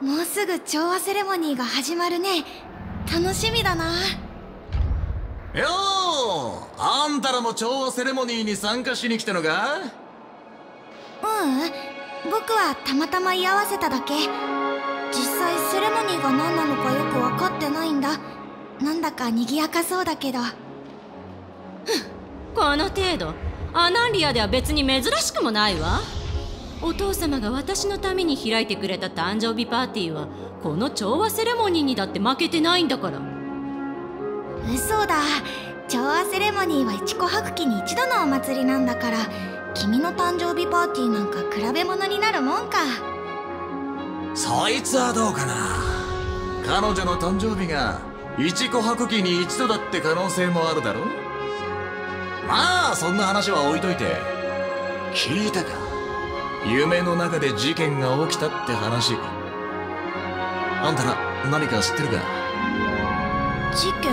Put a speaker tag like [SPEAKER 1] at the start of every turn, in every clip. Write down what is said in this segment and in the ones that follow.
[SPEAKER 1] もうすぐ調和セレモニーが始まるね。楽しみだな。
[SPEAKER 2] よーあんたらも調和セレモニーに参加しに来たのか？
[SPEAKER 1] ううん。僕はたまたま居合わせただけ。実際セレモニーが何なのかよく分かってないんだ。なんだか賑やかそうだけど。
[SPEAKER 3] この程度。アナンリアでは別に珍しくもないわお父様が私のために開いてくれた誕生日パーティーはこの調和セレモニーにだって負けてないんだから。
[SPEAKER 1] 嘘だ。調和セレモニーは一琥珀期に一度のお祭りなんだから君の誕生日パーティーなんか比べ物になるもんか。
[SPEAKER 2] そいつはどうかな？彼女の誕生日が一琥珀期に一度だって可能性もあるだろまあそんな話は置いといて。聞いたか？夢の中で事件が起きたって話。あんたら何か知ってるか？
[SPEAKER 1] 事件？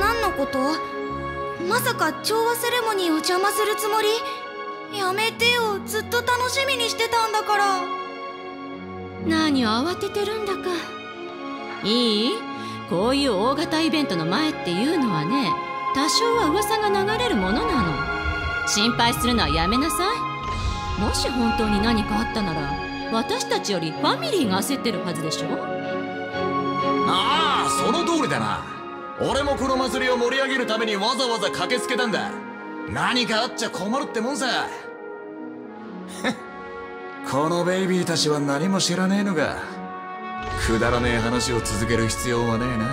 [SPEAKER 1] 何のこと？まさか調和セレモニーを邪魔するつもり？やめてよ。ずっと楽しみにしてたんだから。
[SPEAKER 3] 何を慌ててるんだか。いい？こういう大型イベントの前っていうのはね多少は噂が流れるものなの。心配するのはやめなさいもし本当に何かあったなら私たちよりファミリーが焦ってるはずでしょ？
[SPEAKER 2] ああその通りだな。俺もこの祭りを盛り上げるためにわざわざ駆けつけたんだ。何かあっちゃ困るってもんさ。このベイビーたちは何も知らねえのかくだらねえ話を続ける必要はねえな。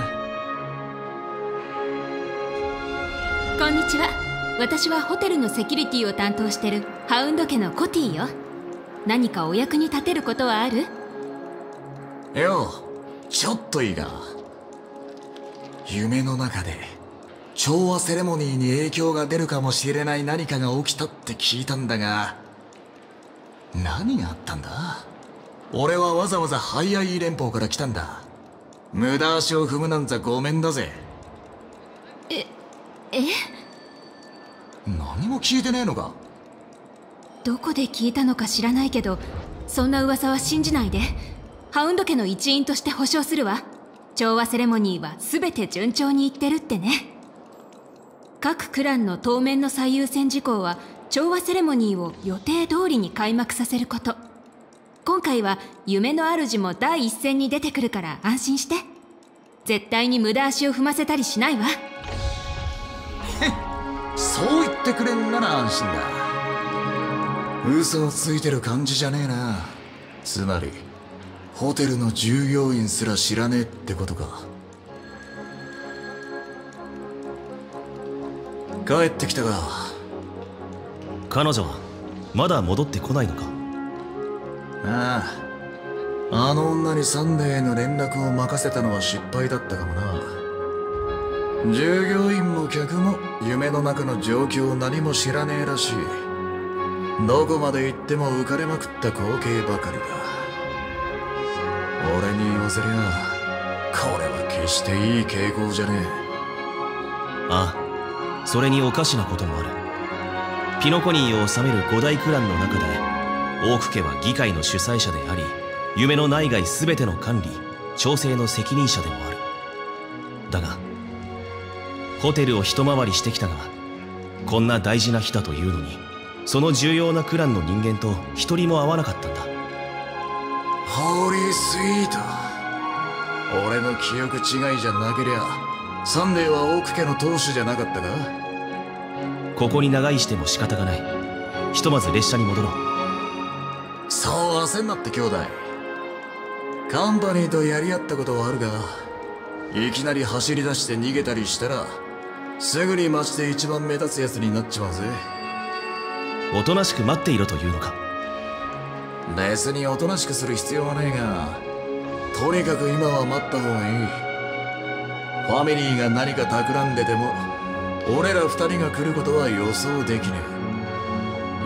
[SPEAKER 4] こんにちは私はホテルのセキュリティを担当してる。ハウンド家のコティよ。何かお役に立てることはある？
[SPEAKER 2] よう。ちょっといいが夢の中で調和セレモニーに影響が出るかもしれない何かが起きたって聞いたんだが何があったんだ？俺はわざわざハイアイ連邦から来たんだ。無駄足を踏むなんざごめんだぜ。
[SPEAKER 4] え？
[SPEAKER 2] 何も聞いてねえのか？
[SPEAKER 4] どこで聞いたのか知らないけどそんな噂は信じないで。ハウンド家の一員として保証するわ。調和セレモニーは全て順調にいってるってね。各クランの当面の最優先事項は調和セレモニーを予定通りに開幕させること。今回は夢の主も第一線に出てくるから安心して。絶対に無駄足を踏ませたりしないわ
[SPEAKER 2] そう言ってくれんなら安心だ。嘘をついてる感じじゃねえな。つまりホテルの従業員すら知らねえってことか。帰ってきたか。
[SPEAKER 5] 彼女はまだ戻ってこないのか？
[SPEAKER 2] ああ。あの女にサンデーへの連絡を任せたのは失敗だったかもな従業員も客も夢の中の状況を何も知らねえらしい。どこまで行っても浮かれまくった光景ばかりだ。俺に言わせりゃこれは決していい傾向じゃねえ。
[SPEAKER 5] ああそれにおかしなこともある。ピノコニーを治める五大クランの中でオーク家は議会の主催者であり夢の内外全ての管理調整の責任者でもある。だがホテルを一回りしてきたがこんな大事な日だというのにその重要なクランの人間と一人も会わなかったんだ。
[SPEAKER 2] ホーリースイート。俺の記憶違いじゃなけりゃサンデーはオーク家の当主じゃなかったか？
[SPEAKER 5] ここに長居しても仕方がない。ひとまず列車に戻ろう。
[SPEAKER 2] そう焦んなって兄弟。カンパニーとやり合ったことはあるがいきなり走り出して逃げたりしたらすぐに街で一番目立つやつになっちまうぜ。
[SPEAKER 5] おとなしく待っていろというのか。
[SPEAKER 2] 別におとなしくする必要はねえがとにかく今は待った方がいい。ファミリーが何か企んでても俺ら二人が来ることは予想できね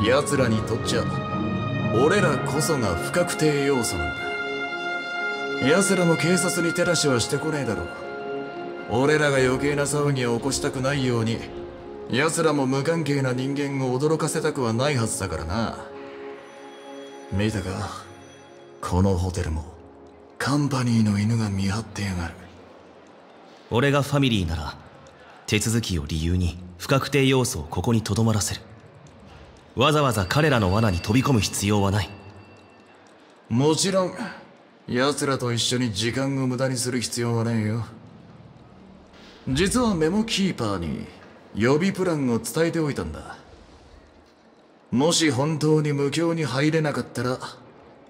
[SPEAKER 2] え。奴らにとっちゃ俺らこそが不確定要素なんだ。奴らも警察に照らしはしてこねえだろ俺らが余計な騒ぎを起こしたくないように奴らも無関係な人間を驚かせたくはないはずだからな。見たかこのホテルもカンパニーの犬が見張ってやがる。
[SPEAKER 5] 俺がファミリーなら手続きを理由に不確定要素をここにとどまらせる。わざわざ彼らの罠に飛び込む必要はない。
[SPEAKER 2] もちろん奴らと一緒に時間を無駄にする必要はねえよ実はメモキーパーに予備プランを伝えておいたんだ。もし本当に無境に入れなかったら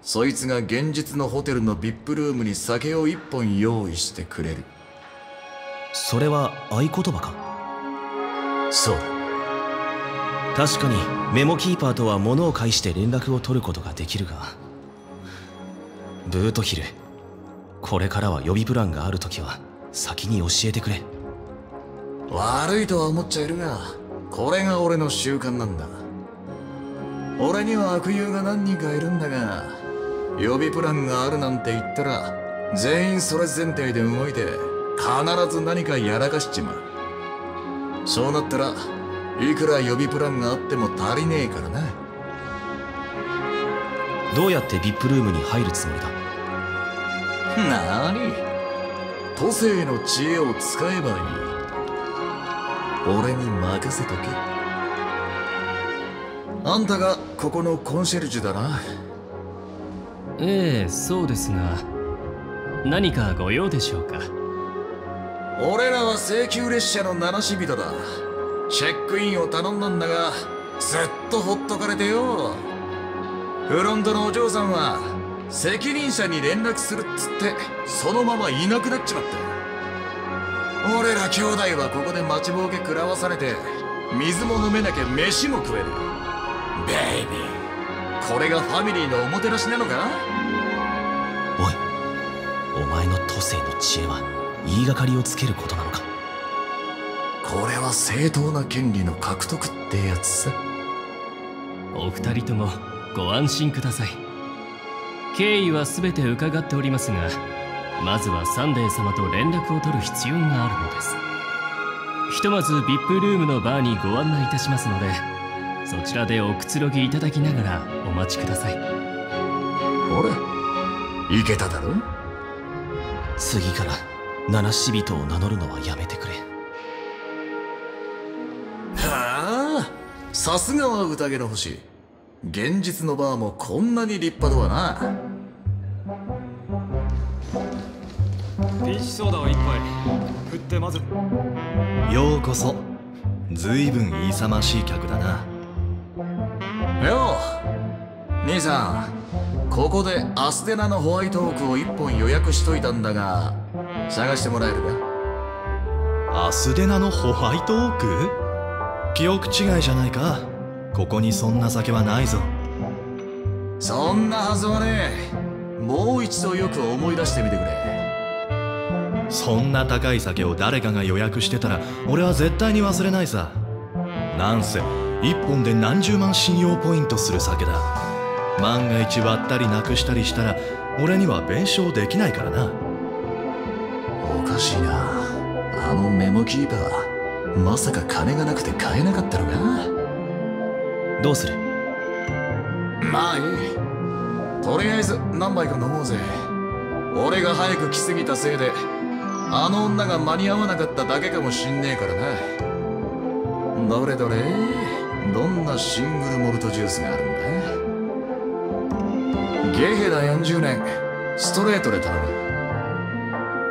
[SPEAKER 2] そいつが現実のホテルの VIP ルームに酒を一本用意してくれる。
[SPEAKER 5] それは合言葉か？
[SPEAKER 2] そうだ。
[SPEAKER 5] 確かにメモキーパーとは物を介して連絡を取ることができるがブートヒルこれからは予備プランがある時は先に教えてくれ
[SPEAKER 2] 悪いとは思っちゃいるがこれが俺の習慣なんだ。俺には悪友が何人かいるんだが予備プランがあるなんて言ったら全員それ前提で動いて必ず何かやらかしちまう。そうなったらいくら予備プランがあっても足りねえからな。
[SPEAKER 5] どうやって VIP ルームに入るつもりだ？
[SPEAKER 2] なに。都政の知恵を使えばいい俺に任せとけ。あんたがここのコンシェルジュだな。
[SPEAKER 6] ええそうですが何かご用でしょうか？
[SPEAKER 2] 俺らは請求列車の七死人だ。チェックインを頼んだんだがずっとほっとかれてよ。フロントのお嬢さんは責任者に連絡するっつってそのままいなくなっちまった俺ら兄弟はここで待ちぼうけ食らわされて水も飲めなきゃ飯も食える。ベイビーこれがファミリーのおもてなしなのか？
[SPEAKER 5] おいお前の都政の知恵は言いがかりをつけることなのか？
[SPEAKER 2] これは正当な権利の獲得ってやつさ。
[SPEAKER 6] お二人ともご安心ください。経緯は全て伺っておりますがまずはサンデー様と連絡を取る必要があるのです。ひとまず VIP ルームのバーにご案内いたしますのでそちらでおくつろぎいただきながらお待ちください。
[SPEAKER 2] 俺いけただろ？
[SPEAKER 5] 次から七死人を名乗るのはやめてくれ。
[SPEAKER 2] はあさすがは宴の星。現実のバーもこんなに立派とはな
[SPEAKER 7] ピーチソーダを一杯振ってまず。
[SPEAKER 8] ようこそ。ずいぶん勇ましい客だな。
[SPEAKER 2] よう。兄さんここでアステナのホワイトオークを一本予約しといたんだが探してもらえるか？
[SPEAKER 8] アスデナのホワイトオーク？記憶違いじゃないか。ここにそんな酒はないぞ。
[SPEAKER 2] そんなはずはねえ。もう一度よく思い出してみてくれ
[SPEAKER 8] そんな高い酒を誰かが予約してたら俺は絶対に忘れないさ。なんせ一本で何十万信用ポイントする酒だ。万が一割ったりなくしたりしたら俺には弁償できないからな。
[SPEAKER 2] おかしいな。あのメモキーパーまさか金がなくて買えなかったのか？
[SPEAKER 5] どうする？
[SPEAKER 2] まあいい。とりあえず何杯か飲もうぜ。俺が早く来すぎたせいであの女が間に合わなかっただけかもしんねえからな。どれどれどんなシングルモルトジュースがあるんだ。ゲヘダ40年ストレートで頼む。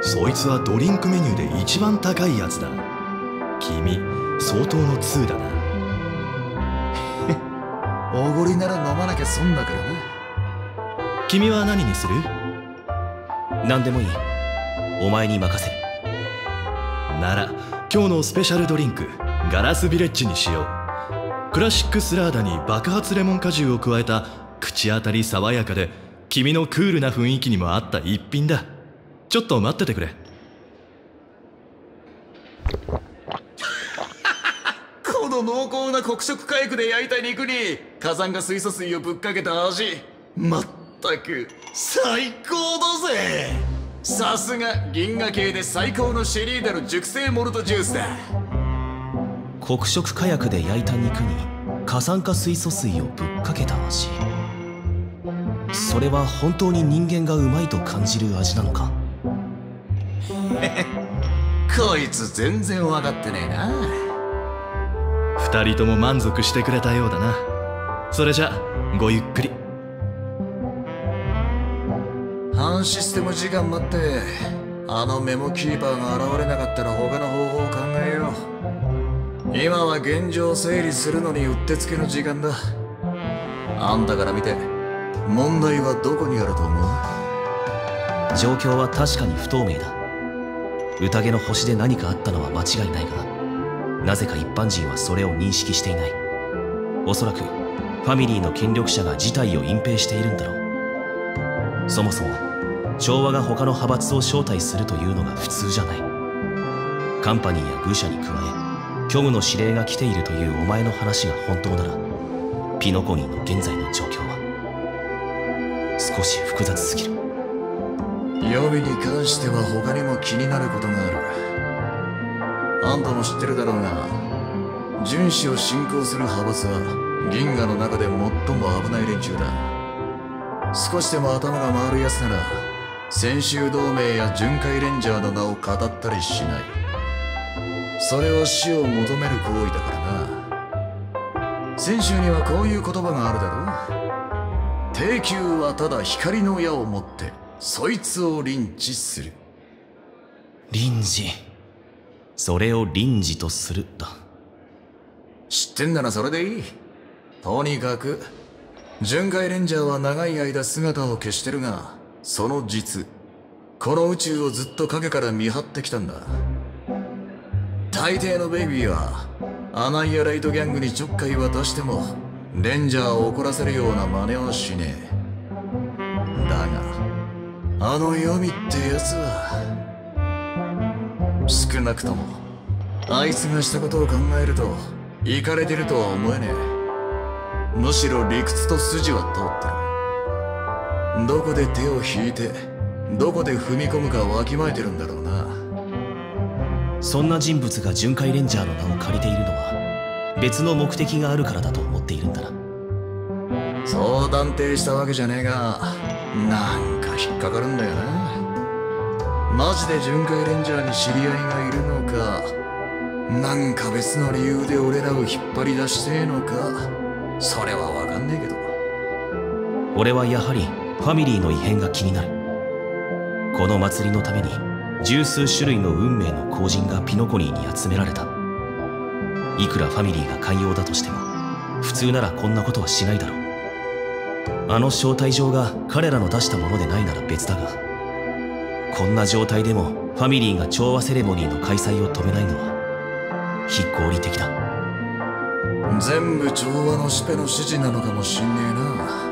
[SPEAKER 8] そいつはドリンクメニューで一番高いやつだ。君相当の通だな。
[SPEAKER 2] おごりなら飲まなきゃ損だからな。
[SPEAKER 8] 君は何にする？
[SPEAKER 5] 何でもいいお前に任せる。
[SPEAKER 8] なら今日のスペシャルドリンクガラスビレッジにしよう。クラシックスラーダに爆発レモン果汁を加えた口当たり爽やかで君のクールな雰囲気にも合った一品だ。ちょっと待っててくれ。
[SPEAKER 2] この濃厚な黒色火薬で焼いた肉に火山ガ水素水をぶっかけた味まったく最高だぜ。さすが銀河系で最高のシェリーダの熟成モルトジュースだ。
[SPEAKER 5] 黒色火薬で焼いた肉に過酸化水素水をぶっかけた味。それは本当に人間がうまいと感じる味なのか？
[SPEAKER 2] こいつ全然分かってねえな。
[SPEAKER 9] 二人とも満足してくれたようだな。それじゃごゆっくり
[SPEAKER 2] 半システム時間待ってあのメモキーパーが現れなかったら他の方法を考えよう。今は現状を整理するのにうってつけの時間だ。あんたから見て問題はどこにあると思う？
[SPEAKER 5] 状況は確かに不透明だ。宴の星で何かあったのは間違いないがなぜか一般人はそれを認識していない。おそらくファミリーの権力者が事態を隠蔽しているんだろう。そもそも調和が他の派閥を招待するというのが普通じゃない。カンパニーや愚者に加え虚無の指令が来ているというお前の話が本当ならピノコニーの現在の状況は少し複雑すぎる。
[SPEAKER 2] 予備に関しては他にも気になることがある。あんたも知ってるだろうが巡視を進行する派閥は銀河の中で最も危ない連中だ。少しでも頭が回る奴なら先週同盟や巡回レンジャーの名を語ったりしない。それは死を求める行為だからな。先週にはこういう言葉があるだろう。低級はただ光の矢を持ってそいつをリンチする。
[SPEAKER 5] 臨時それを臨時とするだ。
[SPEAKER 2] 知ってんならそれでいい。とにかく巡回レンジャーは長い間姿を消してるがその実この宇宙をずっと影から見張ってきたんだ。大抵のベイビーはアナイアライトギャングにちょっかい渡してもレンジャーを怒らせるような真似はしねえ。だがあのヨミってやつは少なくともあいつがしたことを考えるとイかれてるとは思えねえ。むしろ理屈と筋は通ってる。どこで手を引いてどこで踏み込むかわきまえてるんだろうな。
[SPEAKER 5] そんな人物が巡回レンジャーの名を借りているのは別の目的があるからだと思っているんだな。
[SPEAKER 2] そう断定したわけじゃねえがなんか引っかかるんだよな。マジで巡回レンジャーに知り合いがいるのかなんか別の理由で俺らを引っ張り出してえのかそれはわかんねえけど。
[SPEAKER 5] 俺はやはりファミリーの異変が気になる。この祭りのために十数種類の運命の後人がピノコニーに集められた。いくらファミリーが寛容だとしても普通ならこんなことはしないだろう。あの招待状が彼らの出したものでないなら別だがこんな状態でもファミリーが調和セレモニーの開催を止めないのは非合理的だ。
[SPEAKER 2] 全部調和のシペの指示なのかもしんねえな。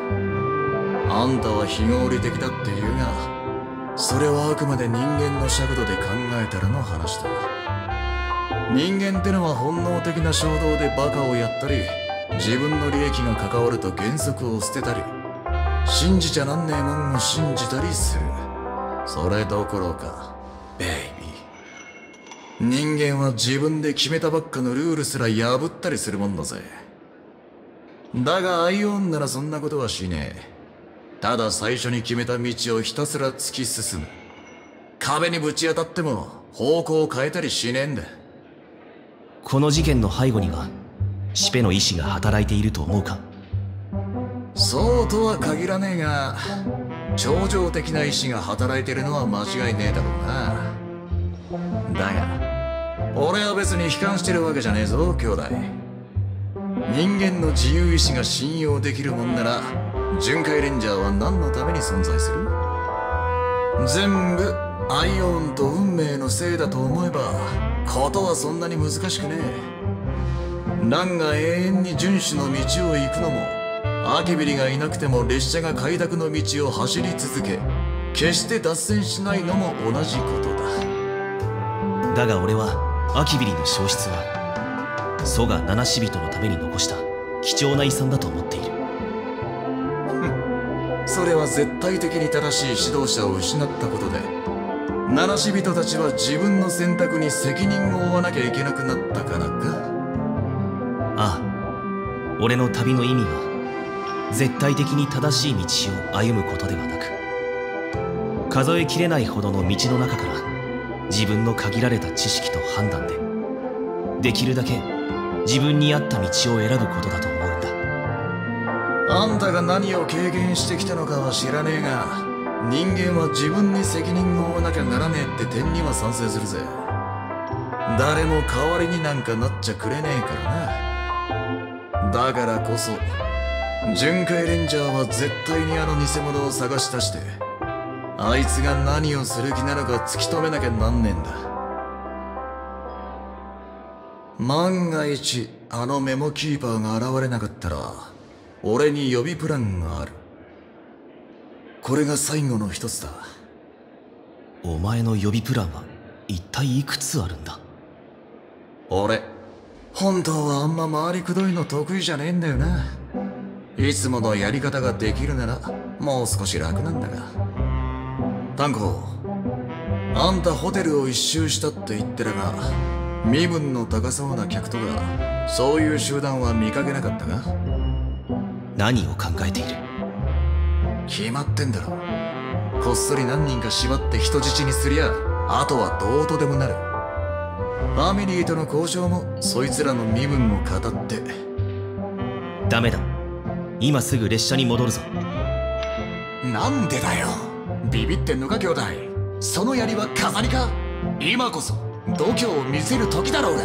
[SPEAKER 2] あんたは非合理的だって言うがそれはあくまで人間の尺度で考えたらの話だ。人間ってのは本能的な衝動でバカをやったり自分の利益が関わると原則を捨てたり信じちゃなんねえもんを信じたりする。それどころかベイビー。人間は自分で決めたばっかのルールすら破ったりするもんだぜ。だがアイオンならそんなことはしねえ。ただ最初に決めた道をひたすら突き進む。壁にぶち当たっても方向を変えたりしねえんだ。
[SPEAKER 5] この事件の背後にはシペの意志が働いていると思うか？
[SPEAKER 2] そうとは限らねえが超常的な意志が働いてるのは間違いねえだろうな。だが俺は別に悲観してるわけじゃねえぞ兄弟。人間の自由意志が信用できるもんなら巡回レンジャーは何のために存在する？全部アイオンと運命のせいだと思えばことはそんなに難しくねえ。ランが永遠に遵守の道を行くのもアキビリがいなくても列車が快諾の道を走り続け決して脱線しないのも同じことだ。
[SPEAKER 5] だが俺はアキビリの消失は蘇我七死人のために残した貴重な遺産だと思っている。
[SPEAKER 2] それは絶対的に正しい指導者を失ったことで七死人たちは自分の選択に責任を負わなきゃいけなくなったからか。
[SPEAKER 5] ああ俺の旅の意味は絶対的に正しい道を歩むことではなく数えきれないほどの道の中から自分の限られた知識と判断でできるだけ自分に合った道を選ぶことだと
[SPEAKER 2] あんたが何を経験してきたのかは知らねえが人間は自分に責任を負わなきゃならねえって点には賛成するぜ。誰も代わりになんかなっちゃくれねえからな。だからこそ巡回レンジャーは絶対にあの偽物を探し出してあいつが何をする気なのか突き止めなきゃなんねえんだ。万が一あのメモキーパーが現れなかったら俺に予備プランがある。これが最後の一つだ。
[SPEAKER 5] お前の予備プランは一体いくつあるんだ？
[SPEAKER 2] 俺本当はあんま回りくどいの得意じゃねえんだよな。いつものやり方ができるならもう少し楽なんだが。炭鉱あんたホテルを一周したって言ってたが身分の高そうな客とかそういう集団は見かけなかったが
[SPEAKER 5] 何を考えている？
[SPEAKER 2] 決まってんだろ。こっそり何人か縛って人質にすりゃあとはどうとでもなる。ファミリーとの交渉もそいつらの身分を語って。
[SPEAKER 5] ダメだ。今すぐ列車に戻るぞ。
[SPEAKER 2] なんでだよ。ビビってんのか兄弟。その槍は飾りか。今こそ度胸を見せる時だろうが。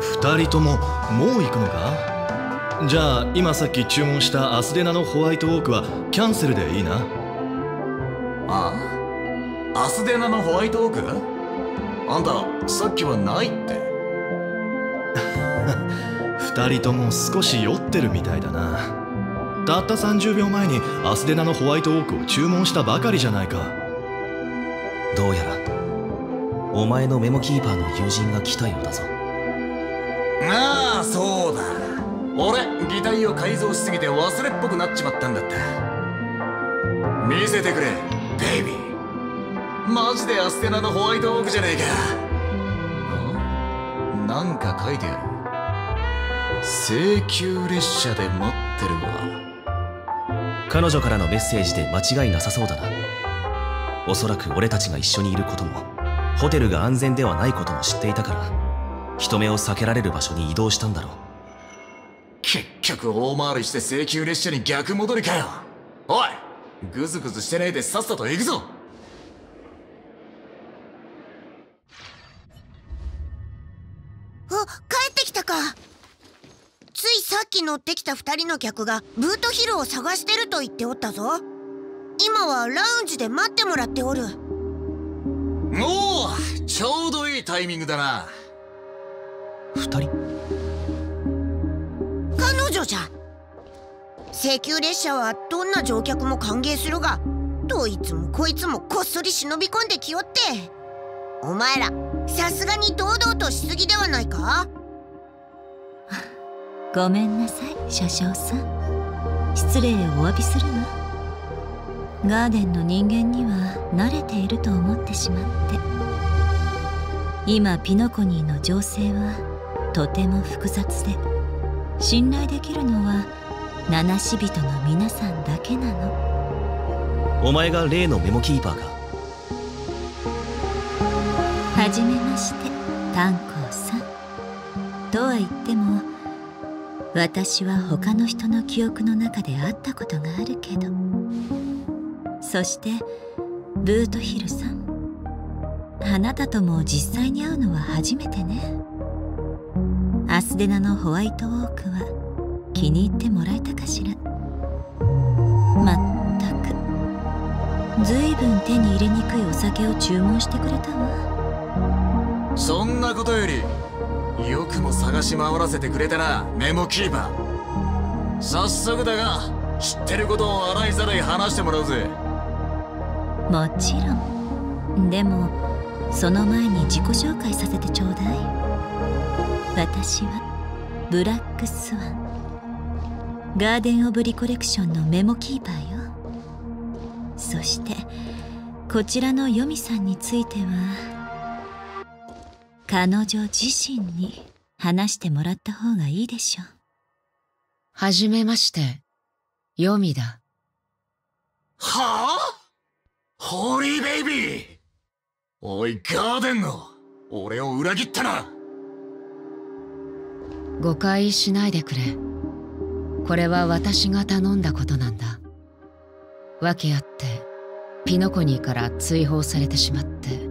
[SPEAKER 9] 二人とももう行くのか？じゃあ今さっき注文したアスデナのホワイトオークはキャンセルでいいな？
[SPEAKER 2] ああ？アスデナのホワイトオーク？あんたさっきはないって。
[SPEAKER 9] 二人とも少し酔ってるみたいだな。たった30秒前にアスデナのホワイトオークを注文したばかりじゃないか。
[SPEAKER 5] どうやらお前のメモキーパーの友人が来たようだぞ。
[SPEAKER 2] ああそうだ俺擬態を改造しすぎて忘れっぽくなっちまったんだった見せてくれベイビー。マジでアステナのホワイトオークじゃねえか。あ？なんか書いてある。請求列車で待ってるわ。
[SPEAKER 5] 彼女からのメッセージで間違いなさそうだな。おそらく俺たちが一緒にいることもホテルが安全ではないことも知っていたから人目を避けられる場所に移動したんだろう。
[SPEAKER 2] 局大回りして請求列車に逆戻りかよ。おいグズグズしてねえでさっさと行くぞ。
[SPEAKER 10] あ帰ってきたか。ついさっき乗ってきた二人の客がブートヒルを探してると言っておったぞ。今はラウンジで待ってもらっておる。
[SPEAKER 2] おおちょうどいいタイミングだな。
[SPEAKER 5] 二人？
[SPEAKER 10] 彼女じゃ。請求列車はどんな乗客も歓迎するがどいつもこいつもこっそり忍び込んできよって。お前らさすがに堂々としすぎではないか？
[SPEAKER 11] ごめんなさい車掌さん。失礼をお詫びするわガーデンの人間には慣れていると思ってしまって。今ピノコニーの情勢はとても複雑で。信頼できるのは七死人の皆さんだけなの。
[SPEAKER 5] お前が例のメモキーパーか？
[SPEAKER 11] はじめまして炭鉱さん。とは言っても私は他の人の記憶の中で会ったことがあるけど。そしてブートヒルさん。あなたとも実際に会うのは初めてねアスデナのホワイトオークは気に入ってもらえたかしら？まったく。ずいぶん手に入れにくいお酒を注文してくれたわ。
[SPEAKER 2] そんなことよりよくも探し回らせてくれたなメモキーパー。早速だが知ってることを洗いざらい話してもらうぜ。
[SPEAKER 11] もちろん。でもその前に自己紹介させてちょうだい私はブラックスワン。ガーデン・オブ・リコレクションのメモキーパーよ。そしてこちらのヨミさんについては彼女自身に話してもらった方がいいでしょう。
[SPEAKER 12] はじめまして読みだ。
[SPEAKER 2] はあ？ホーリーベイビー。おい、ガーデンの俺を裏切ったな
[SPEAKER 12] 誤解しないでくれ。これは私が頼んだことなんだ。訳あって、ピノコニーから追放されてしまって。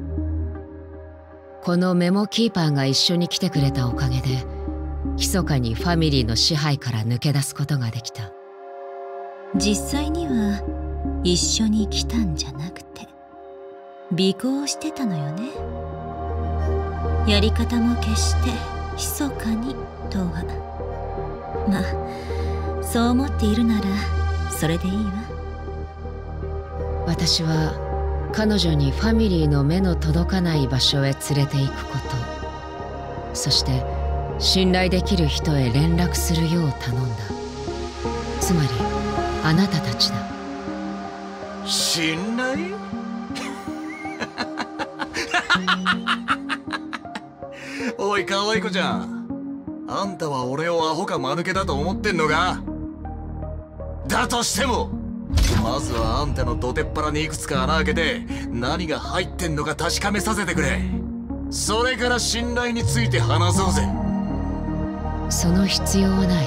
[SPEAKER 12] このメモキーパーが一緒に来てくれたおかげで、密かにファミリーの支配から抜け出すことができた。
[SPEAKER 11] 実際には一緒に来たんじゃなくて尾行してたのよねやり方も決して密かにとは。まあそう思っているならそれでいいわ。
[SPEAKER 12] 私は彼女にファミリーの目の届かない場所へ連れて行くこと。そして信頼できる人へ連絡するよう頼んだ。つまりあなたたちだ。
[SPEAKER 2] 信頼？可愛い子ちゃん。あんたは俺をアホか間抜けだと思ってんのか？だとしてもまずはあんたの土手っ腹にいくつか穴開けて何が入ってんのか確かめさせてくれ。それから信頼について話そうぜ。
[SPEAKER 12] その必要はない。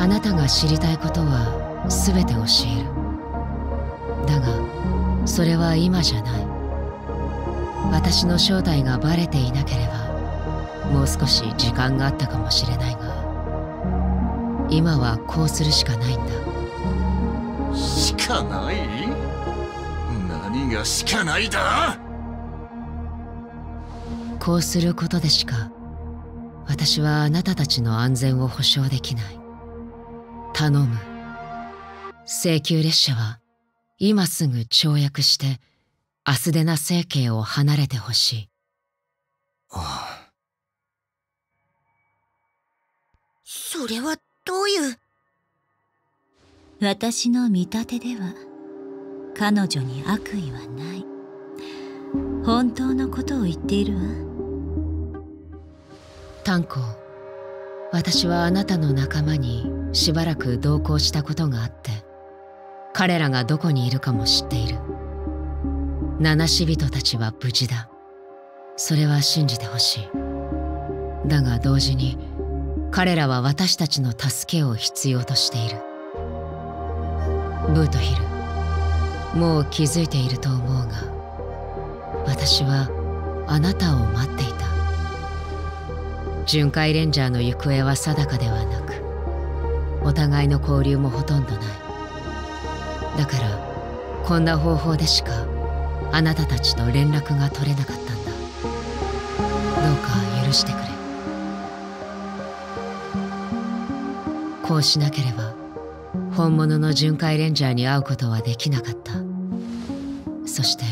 [SPEAKER 12] あなたが知りたいことは全て教える。だがそれは今じゃない。私の正体がバレていなければもう少し時間があったかもしれないが今はこうするしかないんだ。
[SPEAKER 2] しかない？何がしかないだ？
[SPEAKER 12] こうすることでしか私はあなたたちの安全を保証できない。頼む。請求列車は今すぐ跳躍してアスデナ政権を離れてほしい。
[SPEAKER 2] ああ
[SPEAKER 10] それはどういう？
[SPEAKER 11] 私の見立てでは彼女に悪意はない。本当のことを言っているわ。
[SPEAKER 12] 炭鉱私はあなたの仲間にしばらく同行したことがあって彼らがどこにいるかも知っている。七死人たちは無事だ。それは信じてほしい。だが同時に彼らは私たちの助けを必要としている。ブートヒルもう気づいていると思うが私はあなたを待っていた。巡回レンジャーの行方は定かではなくお互いの交流もほとんどない。だからこんな方法でしかあなたたちと連絡が取れなかったんだ。どうか許してくれ。こうしなければ本物の巡回レンジャーに会うことはできなかった。そして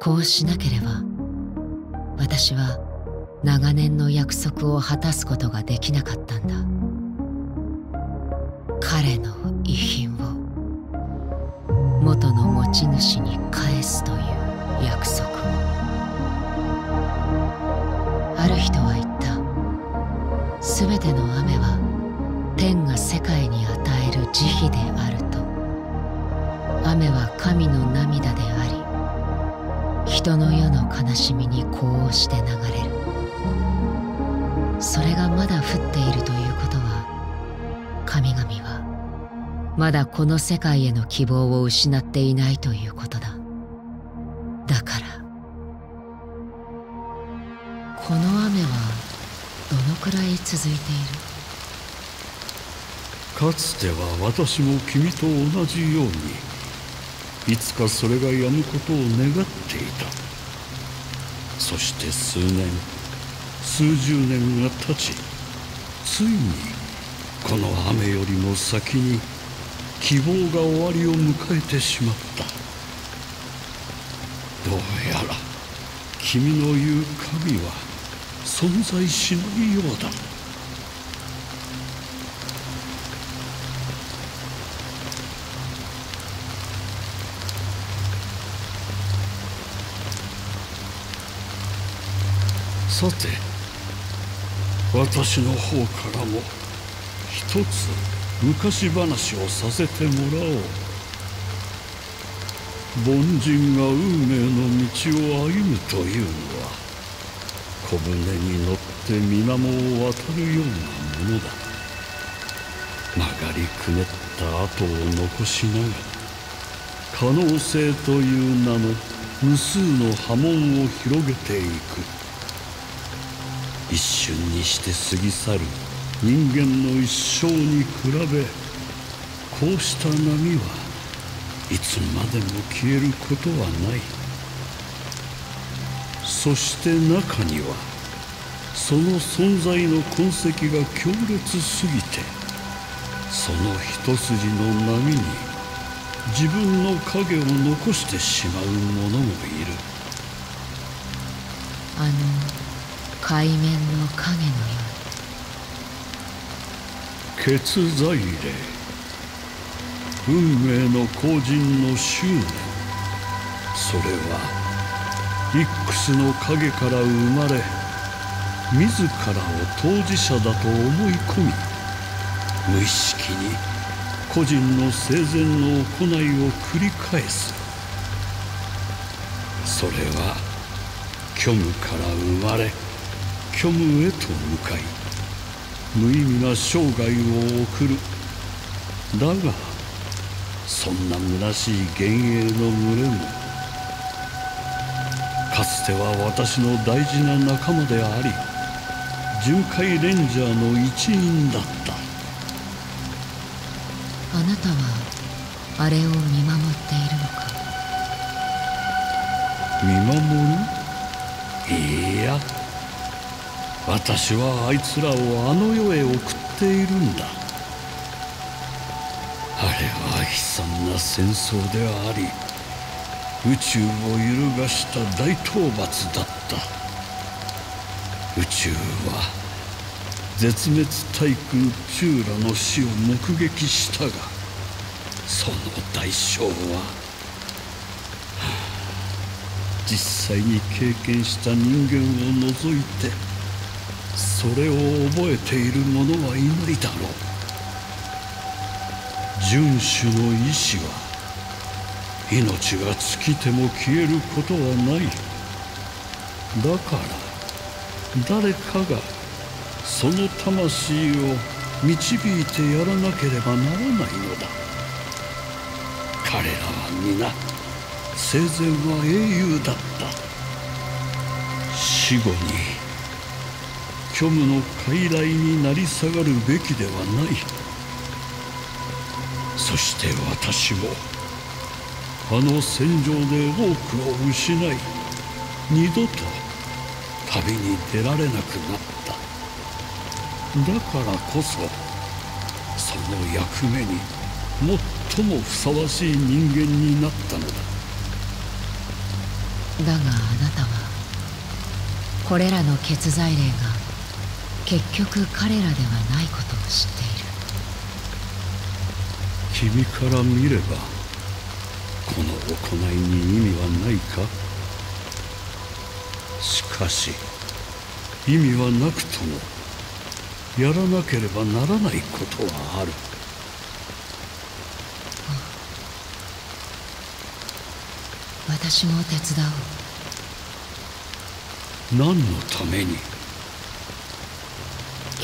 [SPEAKER 12] こうしなければ私は長年の約束を果たすことができなかったんだ。彼の遺品を元の持ち主に返すという約束を。ある人は言った。全ての雨は天が世界に与える慈悲であると。雨は神の涙であり人の世の悲しみに呼応して流れる。それがまだ降っているということは神々はまだこの世界への希望を失っていないということだ。だからこの雨はどのくらい続いている？
[SPEAKER 13] かつては私も君と同じようにいつかそれが止むことを願っていた。そして数年数十年が経ちついにこの雨よりも先に希望が終わりを迎えてしまった。どうやら君の言う神は存在しないようだ。さて私の方からも一つ昔話をさせてもらおう。凡人が運命の道を歩むというのは小舟に乗って水面を渡るようなものだ。曲がりくねった跡を残しながら可能性という名の無数の波紋を広げていく。一瞬にして過ぎ去る。人間の一生に比べこうした波はいつまでも消えることはない。そして中にはその存在の痕跡が強烈すぎてその一筋の波に自分の影を残してしまう者もいる。
[SPEAKER 12] 海面の影のよう
[SPEAKER 13] 血在霊運命の後人の執念それはイックスの影から生まれ自らを当事者だと思い込み無意識に個人の生前の行いを繰り返す。それは虚無から生まれ虚無へと向かい無意味な生涯を送る。だがそんな虚しい幻影の群れもかつては私の大事な仲間であり巡回レンジャーの一員だった。
[SPEAKER 12] あなたはあれを見守っているのか？
[SPEAKER 13] 見守私はあいつらをあの世へ送っているんだ。あれは悲惨な戦争であり宇宙を揺るがした大討伐だった。宇宙は絶滅対空チューラの死を目撃したがその代償は実際に経験した人間を除いてそれを覚えている者はいないだろう。遵守の意志は命が尽きても消えることはない。だから誰かがその魂を導いてやらなければならないのだ。彼らは皆生前は英雄だった。死後に虚無の傀儡になり下がるべきではない。そして私もあの戦場で多くを失い二度と旅に出られなくなった。だからこそその役目に最もふさわしい人間になったのだ。
[SPEAKER 12] だがあなたはこれらの血罪霊が結局彼らではないことを知って
[SPEAKER 13] いる。君から見ればこの行いに意味はないか？しかし意味はなくともやらなければならないことはある。
[SPEAKER 12] 私も手伝
[SPEAKER 13] おう。何のために？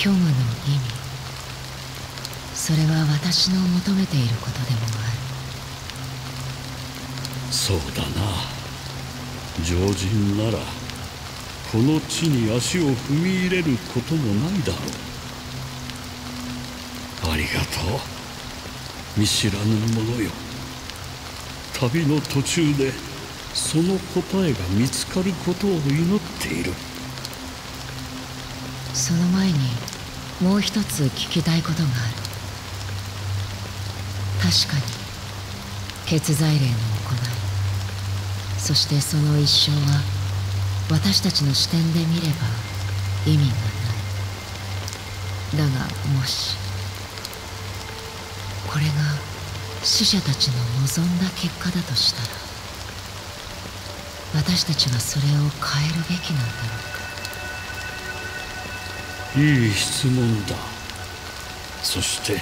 [SPEAKER 12] 虚無の意味。それは私の求めていることでもあ
[SPEAKER 13] る。そうだな。常人ならこの地に足を踏み入れることもないだろう。ありがとう。見知らぬ者よ。旅の途中でその答えが見つかることを祈っている。
[SPEAKER 12] その前にもう一つ聞きたいことがある。確かに血罪霊の行い。そしてその一生は私たちの視点で見れば意味がない。だがもしこれが死者たちの望んだ結果だとしたら私たちはそれを変えるべきなんだろう。
[SPEAKER 13] いい質問だ。そして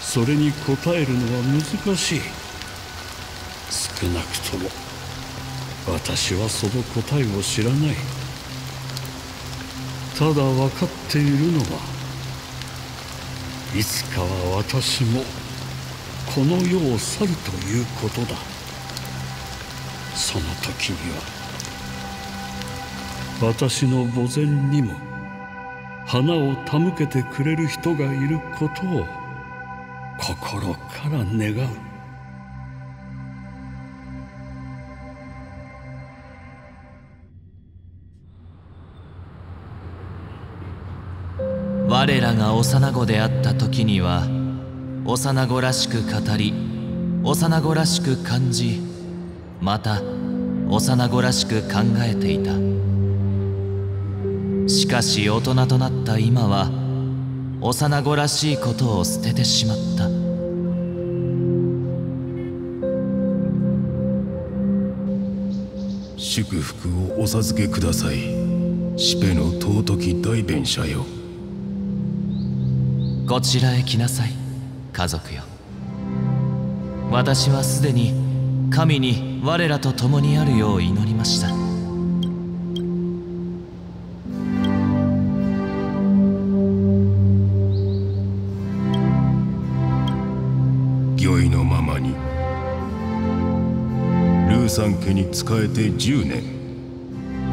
[SPEAKER 13] それに応えるのは難しい。少なくとも私はその答えを知らない。ただ分かっているのはいつかは私もこの世を去るということだ。その時には私の墓前にも花を手向けてくれる人がいることを心から願う。
[SPEAKER 14] 我らが幼子であった時には幼子らしく語り幼子らしく感じまた幼子らしく考えていた。しかし大人となった今は幼子らしいことを捨ててしまった。
[SPEAKER 15] 祝福をお授けください。シペの尊き大弁者よ。
[SPEAKER 14] こちらへ来なさい家族よ。私はすでに神に我らと共にあるよう祈りました
[SPEAKER 15] 家に仕えて10年。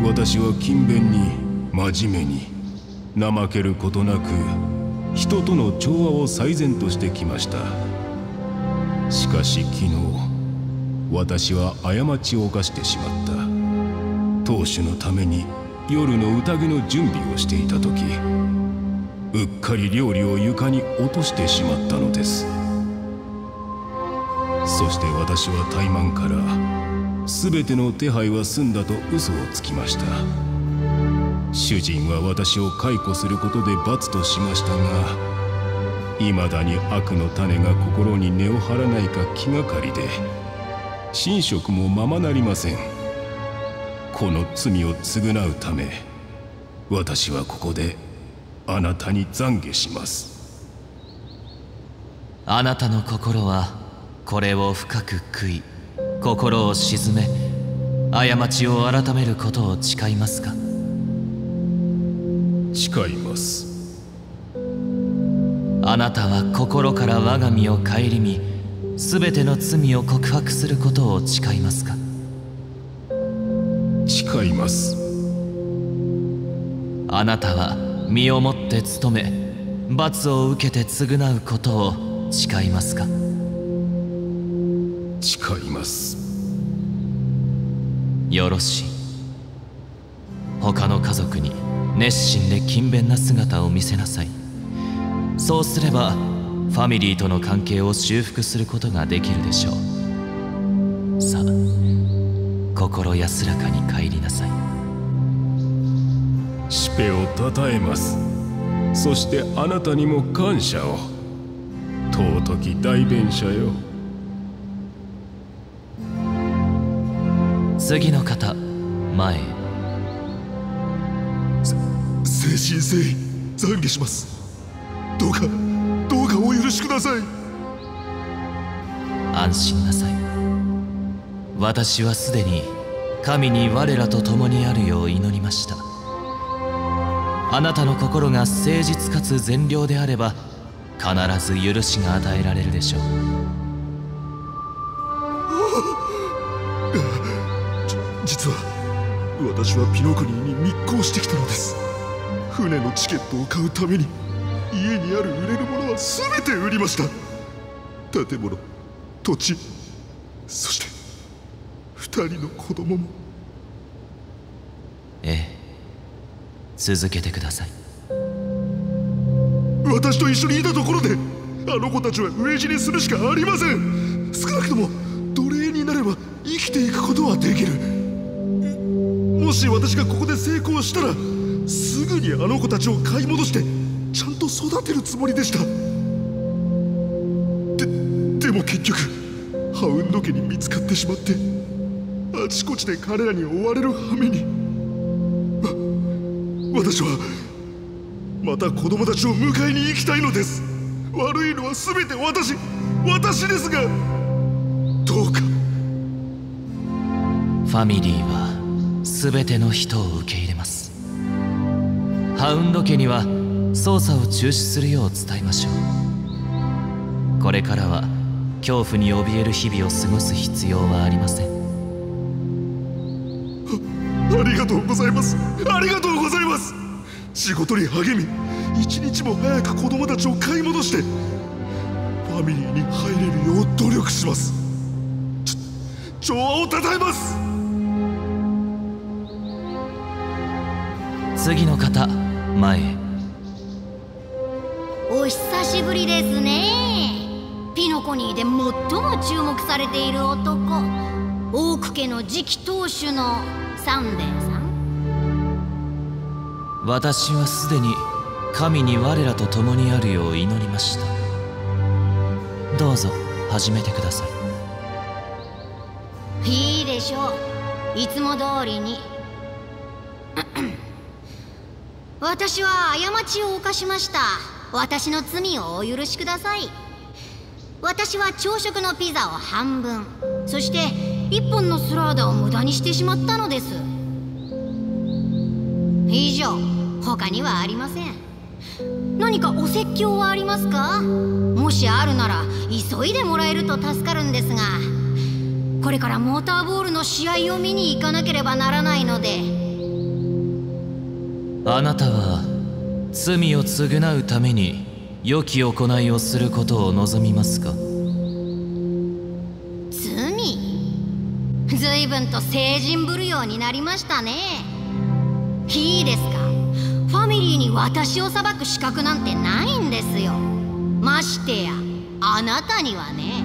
[SPEAKER 15] 私は勤勉に真面目に怠けることなく人との調和を最善としてきました。しかし昨日私は過ちを犯してしまった。当主のために夜の宴の準備をしていた時うっかり料理を床に落としてしまったのです。そして私は怠慢から全ての手配は済んだと嘘をつきました。主人は私を解雇することで罰としましたが未だに悪の種が心に根を張らないか気がかりで寝食もままなりません。この罪を償うため私はここであなたに懺悔します。
[SPEAKER 14] あなたの心はこれを深く悔い。心を鎮め過ちを改めることを誓いますか？
[SPEAKER 15] 誓います。
[SPEAKER 14] あなたは心から我が身を顧み全ての罪を告白することを誓いますか？
[SPEAKER 15] 誓います。
[SPEAKER 14] あなたは身をもって務め罰を受けて償うことを誓いますか？
[SPEAKER 15] 誓います
[SPEAKER 14] よろしい。他の家族に熱心で勤勉な姿を見せなさい。そうすればファミリーとの関係を修復することができるでしょう。さあ心安らかに帰りなさい。
[SPEAKER 15] シペをたたえます。そしてあなたにも感謝を。尊き大弁者よ。
[SPEAKER 14] 次の方前へ。
[SPEAKER 16] 誠心誠意懺悔します。どうかどうかお許しください。
[SPEAKER 14] 安心なさい。私はすでに神に我らと共にあるよう祈りました。あなたの心が誠実かつ善良であれば必ず許しが与えられるでしょう
[SPEAKER 16] 実は私はピノコニーに密航してきたのです。船のチケットを買うために家にある売れるものは全て売りました。建物土地そして二人の子供も。
[SPEAKER 14] ええ。続けてください。
[SPEAKER 16] 私と一緒にいたところであの子たちは飢え死にするしかありません。少なくともし私がここで成功したらすぐにあの子たちを買い戻してちゃんと育てるつもりでした。ででも結局ハウンド家に見つかってしまってあちこちで彼らに追われる羽目に。私はまた子供たちを迎えに行きたいのです。悪いのは全て私私ですがどうか。
[SPEAKER 14] ファミリーは全ての人を受け入れます。ハウンド家には捜査を中止するよう伝えましょう。これからは恐怖に怯える日々を過ごす必要はありません。
[SPEAKER 16] ありがとうございます。ありがとうございます。仕事に励み一日も早く子供たちを買い戻してファミリーに入れるよう努力します。調和をたたえます。
[SPEAKER 14] 次の方前へ。
[SPEAKER 17] お久しぶりですね。ピノコニーで最も注目されている男。オーク家の次期当主のサンデーさん。
[SPEAKER 14] 私はすでに神に我らと共にあるよう祈りました。どうぞ始めてくださ
[SPEAKER 17] い。いいでしょう。いつも通りに私は過ちを犯しました。私の罪をお許しください。私は朝食のピザを半分。そして1本のスラーダを無駄にしてしまったのです。以上。他にはありません。何かお説教はありますか？もしあるなら急いでもらえると助かるんですが。これからモーターボールの試合を見に行かなければならないので。
[SPEAKER 14] あなたは罪を償うために良き行いをすることを望みますか？
[SPEAKER 17] 罪？随分と成人ぶるようになりましたね。いいですか？ファミリーに私を裁く資格なんてないんですよ。ましてやあなたにはね。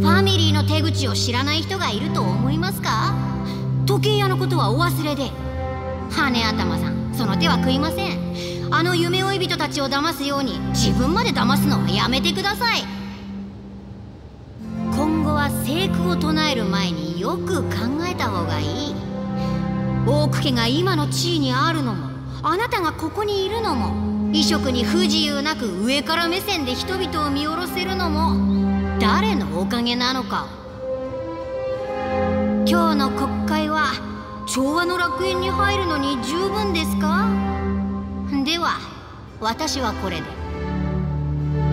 [SPEAKER 17] ファミリーの手口を知らない人がいると思いますか？時計屋のことはお忘れで。羽頭さんその手は食いません。あの夢追い人たちを騙すように自分まで騙すのはやめてください。今後は聖句を唱える前によく考えた方がいい。大奥家が今の地位にあるのもあなたがここにいるのも異色に不自由なく上から目線で人々を見下ろせるのも誰のおかげなのか。今日の国会は調和の楽園に入るのに十分ですか？では私はこれで。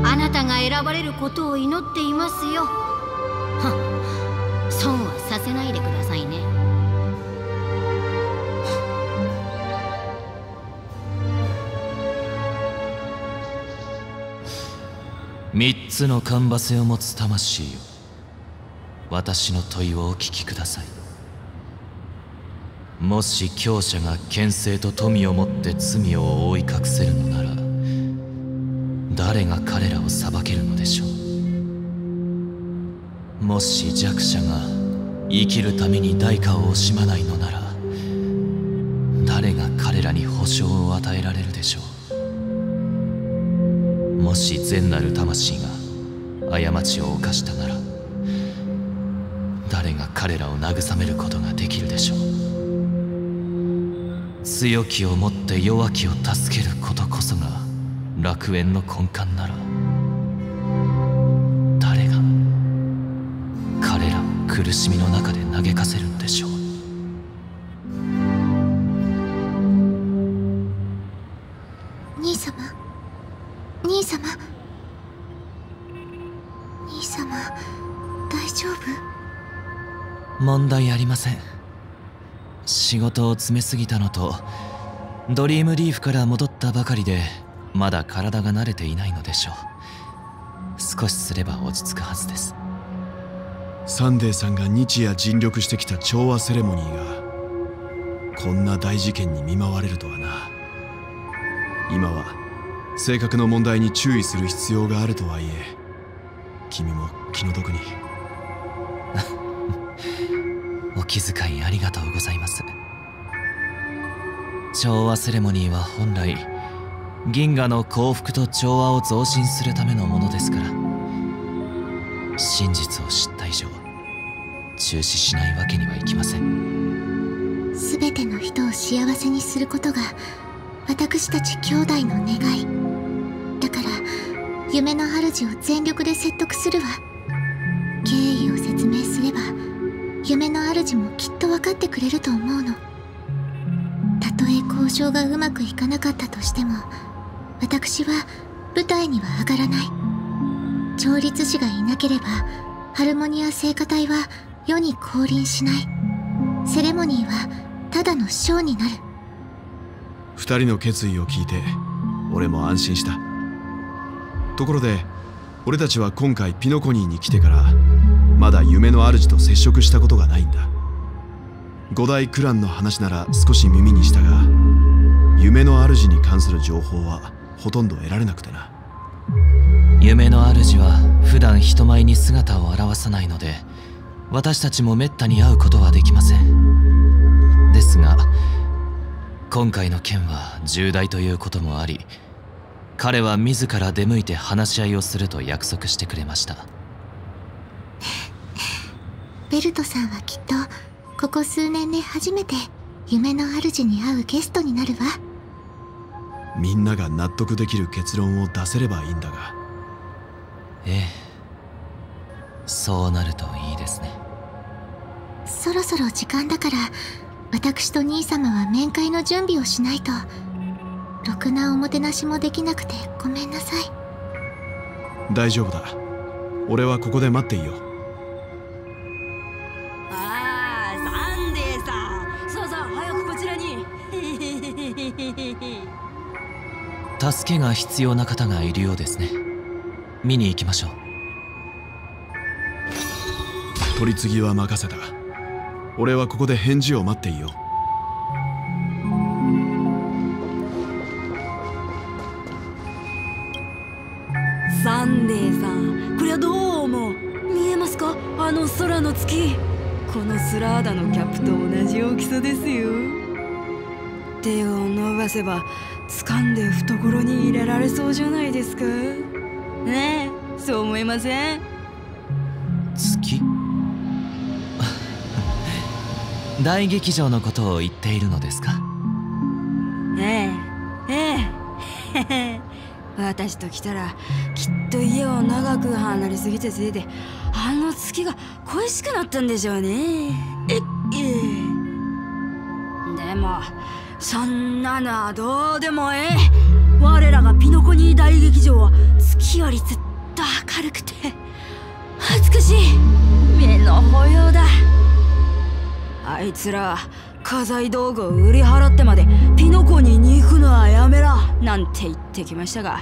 [SPEAKER 17] あなたが選ばれることを祈っていますよ。は 損はさせないでくださいね。
[SPEAKER 14] 三つのカンバセを持つ魂よ私の問いをお聞きください。もし強者が権勢と富をもって罪を覆い隠せるのなら誰が彼らを裁けるのでしょう？もし弱者が生きるために代価を惜しまないのなら誰が彼らに保証を与えられるでしょう？もし善なる魂が過ちを犯したなら誰が彼らを慰めることができるでしょう？強きをもって弱きを助けることこそが楽園の根幹なら誰が彼らを苦しみの中で嘆かせるのでしょう。
[SPEAKER 18] 兄様？兄様？兄様大丈夫？
[SPEAKER 14] 問題ありません仕事を詰めすぎたのとドリームリーフから戻ったばかりでまだ体が慣れていないのでしょう。少しすれば落ち着くはずです。
[SPEAKER 19] サンデーさんが日夜尽力してきた調和セレモニーがこんな大事件に見舞われるとはな。今は性格の問題に注意する必要があるとはいえ君も気の毒に。
[SPEAKER 14] お気遣いありがとうございます調和セレモニーは本来銀河の幸福と調和を増進するためのものですから。真実を知った以上中止しないわけにはいきません。
[SPEAKER 18] 全ての人を幸せにすることが私たち兄弟の願い。だから夢の主を全力で説得するわ。経緯を説明すれば夢の主もきっと分かってくれると思うの。交渉がうまくいかなかったとしても私は舞台には上がらない。調律師がいなければハルモニア聖歌隊は世に降臨しない。セレモニーはただのショーになる。
[SPEAKER 19] 二人の決意を聞いて俺も安心した。ところで俺たちは今回ピノコニーに来てからまだ夢の主と接触したことがないんだ。五大クランの話なら少し耳にしたが夢の主に関する情報はほとんど得られなくてな。
[SPEAKER 14] 夢の主は普段人前に姿を現さないので私たちもめったに会うことはできません。ですが今回の件は重大ということもあり彼は自ら出向いて話し合いをすると約束してくれました。
[SPEAKER 18] ベルトさんはきっとここ数年で初めて夢の主に会うゲストになるわ。
[SPEAKER 19] みんなが納得できる結論を出せればいいんだが。
[SPEAKER 14] ええ。そうなるといいですね。
[SPEAKER 18] そろそろ時間だから私と兄様は面会の準備をしないと。ろくなおもてなしもできなくてごめんなさい。
[SPEAKER 19] 大丈夫だ。俺はここで待っていよ。う
[SPEAKER 14] 助けが必要な方がいるようですね。見に行きましょう。
[SPEAKER 19] 取り次ぎは任せた。俺はここで返事を待っていよう。
[SPEAKER 20] サンデーさんこれはどう思う？見えますか？あの空の月。このスラーダのキャップと同じ大きさですよ。手を伸ばせば掴んで懐に入れられそうじゃないですか？ねえそう思いません？
[SPEAKER 14] 月？大劇場のことを言っているのですか？
[SPEAKER 20] ええええ。私と来たらきっと家を長く離れすぎたせいであの月が恋しくなったんでしょうね。ええ。でもそんなのはどうでもええ。我らがピノコニー大劇場は月よりずっと明るくて美しい。目の保養だ。あいつら家財道具を売り払ってまでピノコニーに行くのはやめろなんて言ってきましたが。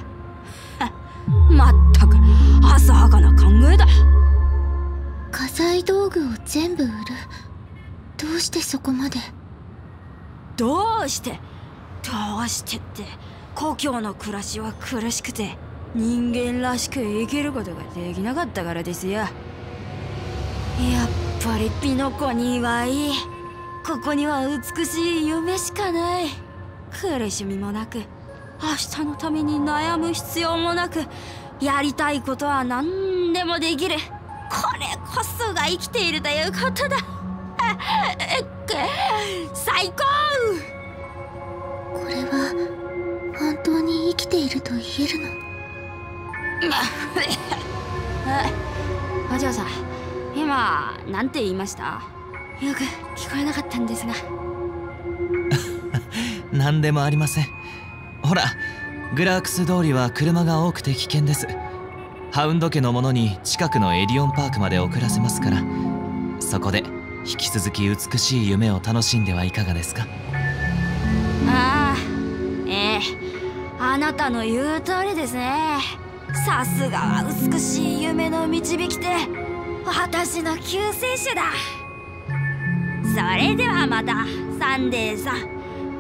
[SPEAKER 20] まったく浅はかな考えだ。
[SPEAKER 18] 家財道具を全部売る。どうしてそこまで。
[SPEAKER 20] どうしてどうしてって故郷の暮らしは苦しくて人間らしく生きることができなかったからですよ。やっぱりピノコニーはいいここには美しい夢しかない。苦しみもなく明日のために悩む必要もなくやりたいことは何でもできる。これこそが生きているということだ。最高
[SPEAKER 18] これは本当に生きていると言えるの
[SPEAKER 20] お嬢さん今なんて言いましたよく聞こえなかったんですが
[SPEAKER 14] 何でもありませんほらグラークス通りは車が多くて危険ですハウンド家の者に近くのエディオンパークまで送らせますからそこで引き続き美しい夢を楽しんではいかがですか？
[SPEAKER 20] ああええ。あなたの言う通りですね。さすがは美しい夢の導き手。私の救世主だ。それではまたサンデーさん。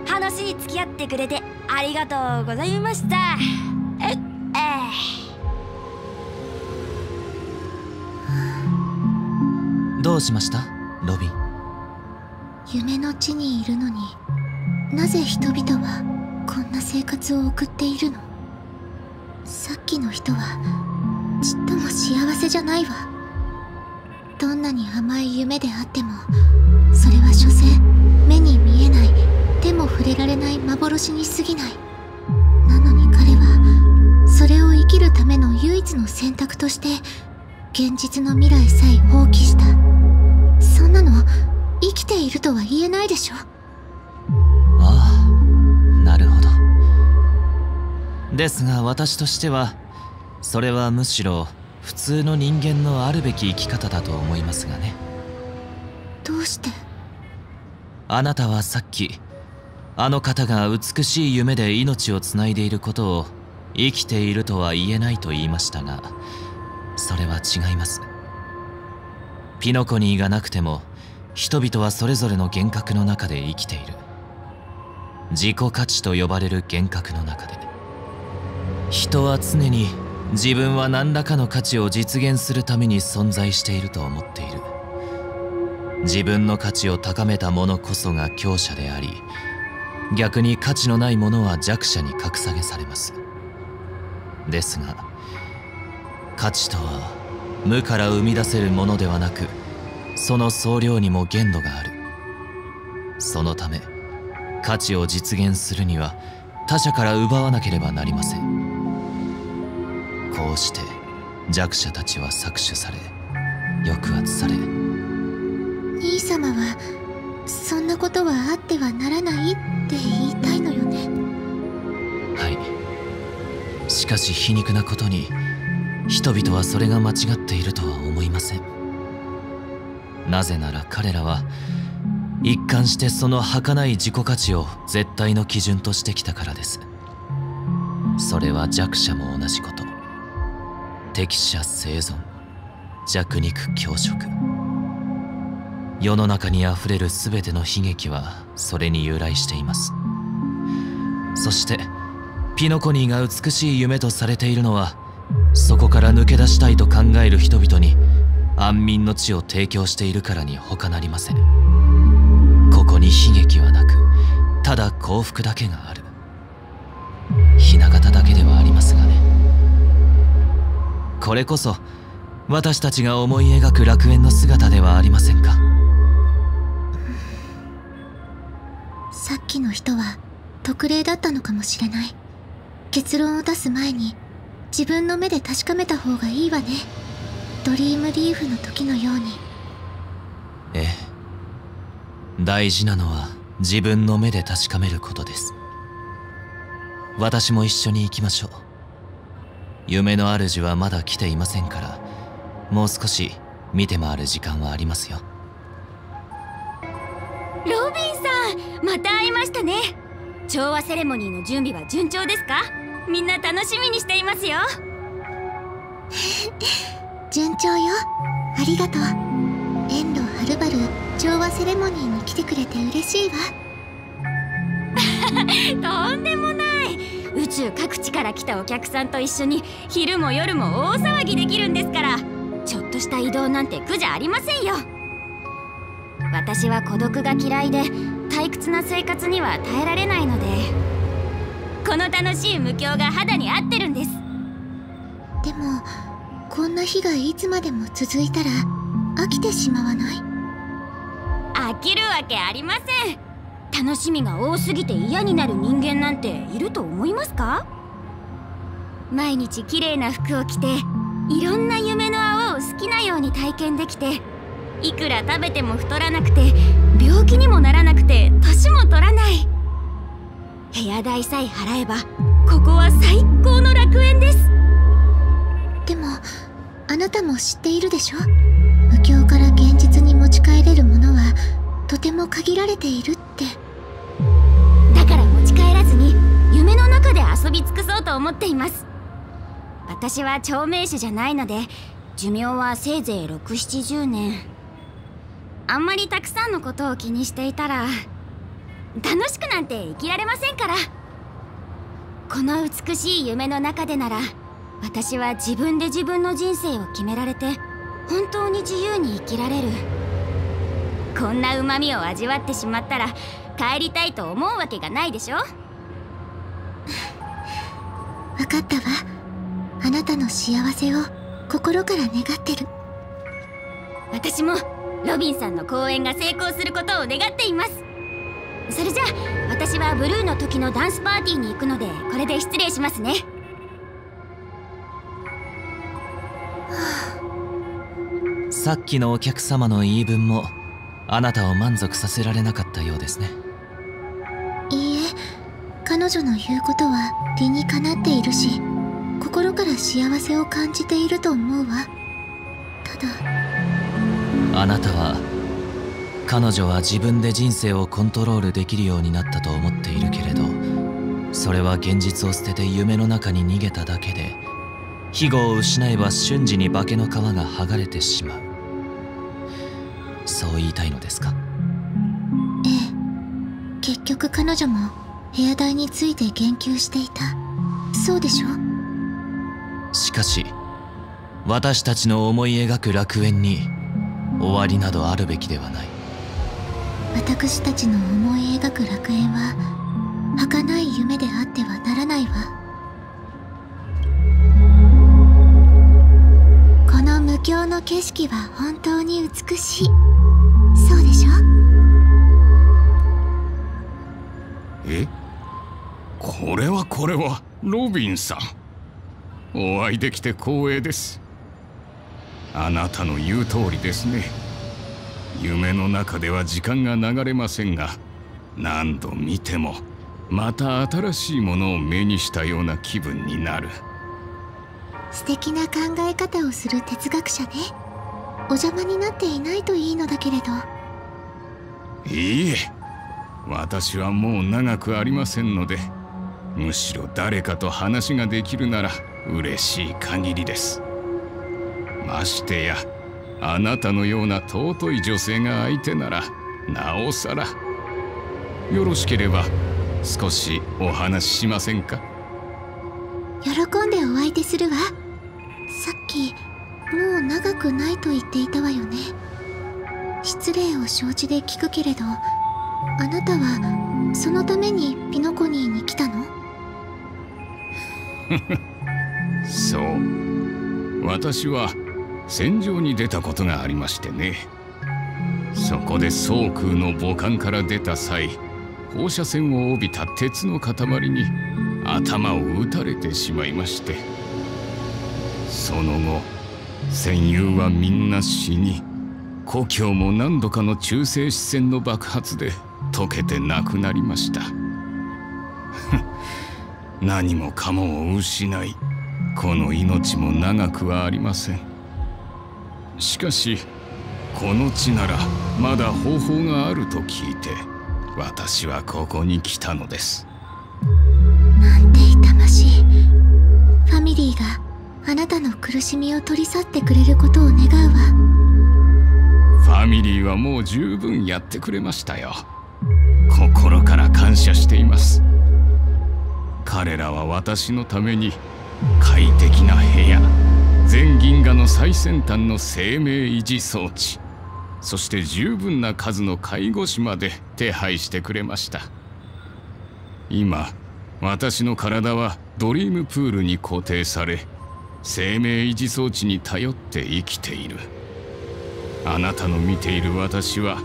[SPEAKER 20] 話付き合ってくれてありがとうございました。ええ。
[SPEAKER 14] どうしました？ロビン
[SPEAKER 18] 夢の地にいるのになぜ人々はこんな生活を送っているの？さっきの人はちっとも幸せじゃないわ。どんなに甘い夢であってもそれは所詮目に見えない手も触れられない幻に過ぎない。なのに彼はそれを生きるための唯一の選択として現実の未来さえ放棄した。んなの生きているとは言えないでしょ。
[SPEAKER 14] ああなるほど。ですが私としてはそれはむしろ普通の人間のあるべき生き方だと思いますがね。
[SPEAKER 18] どうして？
[SPEAKER 14] あなたはさっきあの方が美しい夢で命をつないでいることを生きているとは言えないと言いましたがそれは違いますピノコニーがなくても人々はそれぞれの幻覚の中で生きている。自己価値と呼ばれる幻覚の中で。人は常に自分は何らかの価値を実現するために存在していると思っている。自分の価値を高めた者こそが強者であり逆に価値のない者は弱者に格下げされます。ですが価値とは無から生み出せるものではなくその総量にも限度がある。そのため価値を実現するには他者から奪わなければなりません。こうして弱者たちは搾取され抑圧され。
[SPEAKER 18] 兄様はそんなことはあってはならないって言いたいのよね。
[SPEAKER 14] はい。しかし皮肉なことに人々はそれが間違っているとは思いません。なぜなら彼らは一貫してその儚い自己価値を絶対の基準としてきたからです。それは弱者も同じこと。適者生存。弱肉強食。世の中にあふれる全ての悲劇はそれに由来しています。そしてピノコニーが美しい夢とされているのはそこから抜け出したいと考える人々に安眠の地を提供しているからに他なりません。ここに悲劇はなくただ幸福だけがある。雛形だけではありますがね。これこそ私たちが思い描く楽園の姿ではありませんか？
[SPEAKER 18] さっきの人は特例だったのかもしれない。結論を出す前に自分の目で確かめた方がいいわね。ドリームリーフの時のように。
[SPEAKER 14] ええ。大事なのは自分の目で確かめることです。私も一緒に行きましょう。夢の主はまだ来ていませんからもう少し見て回る時間はありますよ。
[SPEAKER 21] ロビンさんまた会いましたね。調和セレモニーの準備は順調ですか？みんな楽しみにしていますよ。
[SPEAKER 18] 順調よ。ありがとう。遠路はるばる調和セレモニーに来てくれて嬉しいわ。
[SPEAKER 21] とんでもない。宇宙各地から来たお客さんと一緒に昼も夜も大騒ぎできるんですから。ちょっとした移動なんて苦じゃありませんよ。私は孤独が嫌いで退屈な生活には耐えられないのでこの楽しい無境が肌に合ってるんです。
[SPEAKER 18] でもこんな日がいつまでも続いたら飽きてしまわない？
[SPEAKER 21] 飽きるわけありません。楽しみが多すぎて嫌になる人間なんていると思いますか？毎日綺麗な服を着ていろんな夢の泡を好きなように体験できていくら食べても太らなくて病気にもならなくて年も取らない部屋代さえ払えばここは最高の楽園です。
[SPEAKER 18] でもあなたも知っているでしょ？無境から現実に持ち帰れるものはとても限られているって。
[SPEAKER 21] だから持ち帰らずに夢の中で遊び尽くそうと思っています。私は長命種じゃないので寿命はせいぜい670年。あんまりたくさんのことを気にしていたら楽しくなんて生きられませんから。この美しい夢の中でなら私は自分で自分の人生を決められて本当に自由に生きられる。こんな旨味を味わってしまったら帰りたいと思うわけがないでしょ？
[SPEAKER 18] 分かったわ。あなたの幸せを心から願ってる。
[SPEAKER 21] 私もロビンさんの公演が成功することを願っていますそれじゃあ私はブルーの時のダンスパーティーに行くのでこれで失礼しますね。
[SPEAKER 14] さっきのお客様の言い分もあなたを満足させられなかったようですね。
[SPEAKER 18] いいえ彼女の言うことは理にかなっているし心から幸せを感じていると思うわ。ただ。
[SPEAKER 14] あなたは彼女は自分で人生をコントロールできるようになったと思っているけれどそれは現実を捨てて夢の中に逃げただけで庇護を失えば瞬時に化けの皮が剥がれてしまう。そう言いたいのですか？
[SPEAKER 18] ええ。結局彼女も部屋代について言及していた。そうでしょ
[SPEAKER 14] しかし私たちの思い描く楽園に終わりなどあるべきではない
[SPEAKER 18] 私たちの思い描く楽園は儚い夢であってはならないわ。この無境の景色は本当に美しい。そうでしょ？
[SPEAKER 22] え？これはこれはロビンさん。お会いできて光栄です。あなたの言う通りですね。夢の中では時間が流れませんが何度見てもまた新しいものを目にしたような気分になる。
[SPEAKER 18] 素敵な考え方をする哲学者ね。お邪魔になっていないといいのだけれど。
[SPEAKER 22] いいえ私はもう長くありませんのでむしろ誰かと話ができるなら嬉しい限りです。ましてやあなたのような尊い女性が相手ならなおさら。よろしければ少しお話ししませんか？
[SPEAKER 18] 喜んでお相手するわ。さっきもう長くないと言っていたわよね。失礼を承知で聞くけれどあなたはそのためにピノコニーに来たの？
[SPEAKER 22] そう。私は戦場に出たことがありましてね。そこで宋空の母艦から出た際放射線を帯びた鉄の塊に頭を打たれてしまいまして。その後戦友はみんな死に故郷も何度かの中性子線の爆発で溶けてなくなりました。何もかもを失いこの命も長くはありません。しかしこの地ならまだ方法があると聞いて私はここに来たのです。
[SPEAKER 18] なんて痛ましい。ファミリーがあなたの苦しみを取り去ってくれることを願うわ。
[SPEAKER 22] ファミリーはもう十分やってくれましたよ。心から感謝しています。彼らは私のために快適な部屋全銀河の最先端の生命維持装置。そして十分な数の介護士まで手配してくれました。今私の体はドリームプールに固定され生命維持装置に頼って生きている。あなたの見ている私は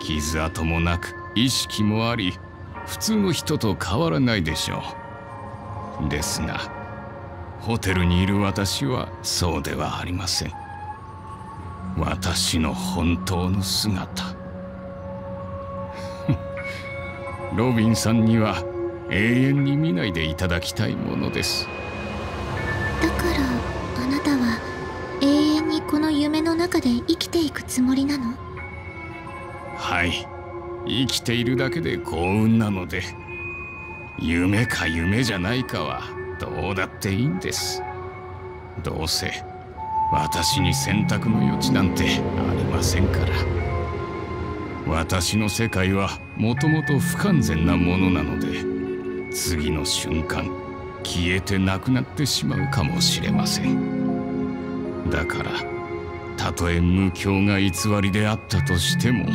[SPEAKER 22] 傷跡もなく意識もあり普通の人と変わらないでしょう。ですがホテルにいる私はそうではありません。私の本当の姿。ロビンさんには永遠に見ないでいただきたいものです。
[SPEAKER 18] だからあなたは永遠にこの夢の中で生きていくつもりなの？
[SPEAKER 22] はい。生きているだけで幸運なので。夢か夢じゃないかはどうだっていいんです。どうせ私に選択の余地なんてありませんから。私の世界はもともと不完全なものなので次の瞬間消えてなくなってしまうかもしれません。だからたとえ無境が偽りであったとしても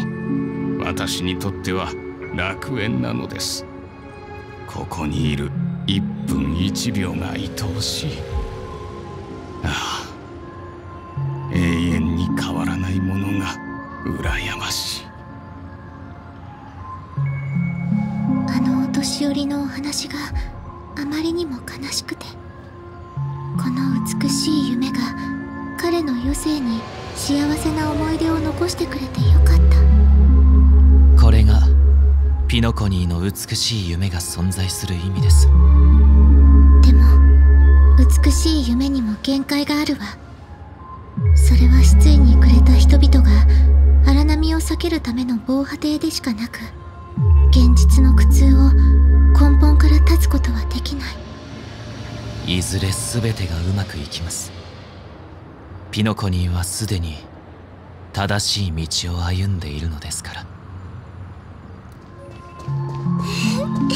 [SPEAKER 22] 私にとっては楽園なのです。ここにいる。1分1秒が愛おしい。ああ永遠に変わらないものが羨ましい。
[SPEAKER 18] あのお年寄りのお話があまりにも悲しくてこの美しい夢が彼の余生に幸せな思い出を残してくれてよかった。
[SPEAKER 14] ピノコニーの美しい夢が存在する意味です。
[SPEAKER 18] でも美しい夢にも限界があるわ。それは失意に暮れた人々が荒波を避けるための防波堤でしかなく現実の苦痛を根本から断つことはできない。
[SPEAKER 14] いずれ全てがうまくいきます。ピノコニーはすでに正しい道を歩んでいるのですから
[SPEAKER 18] あ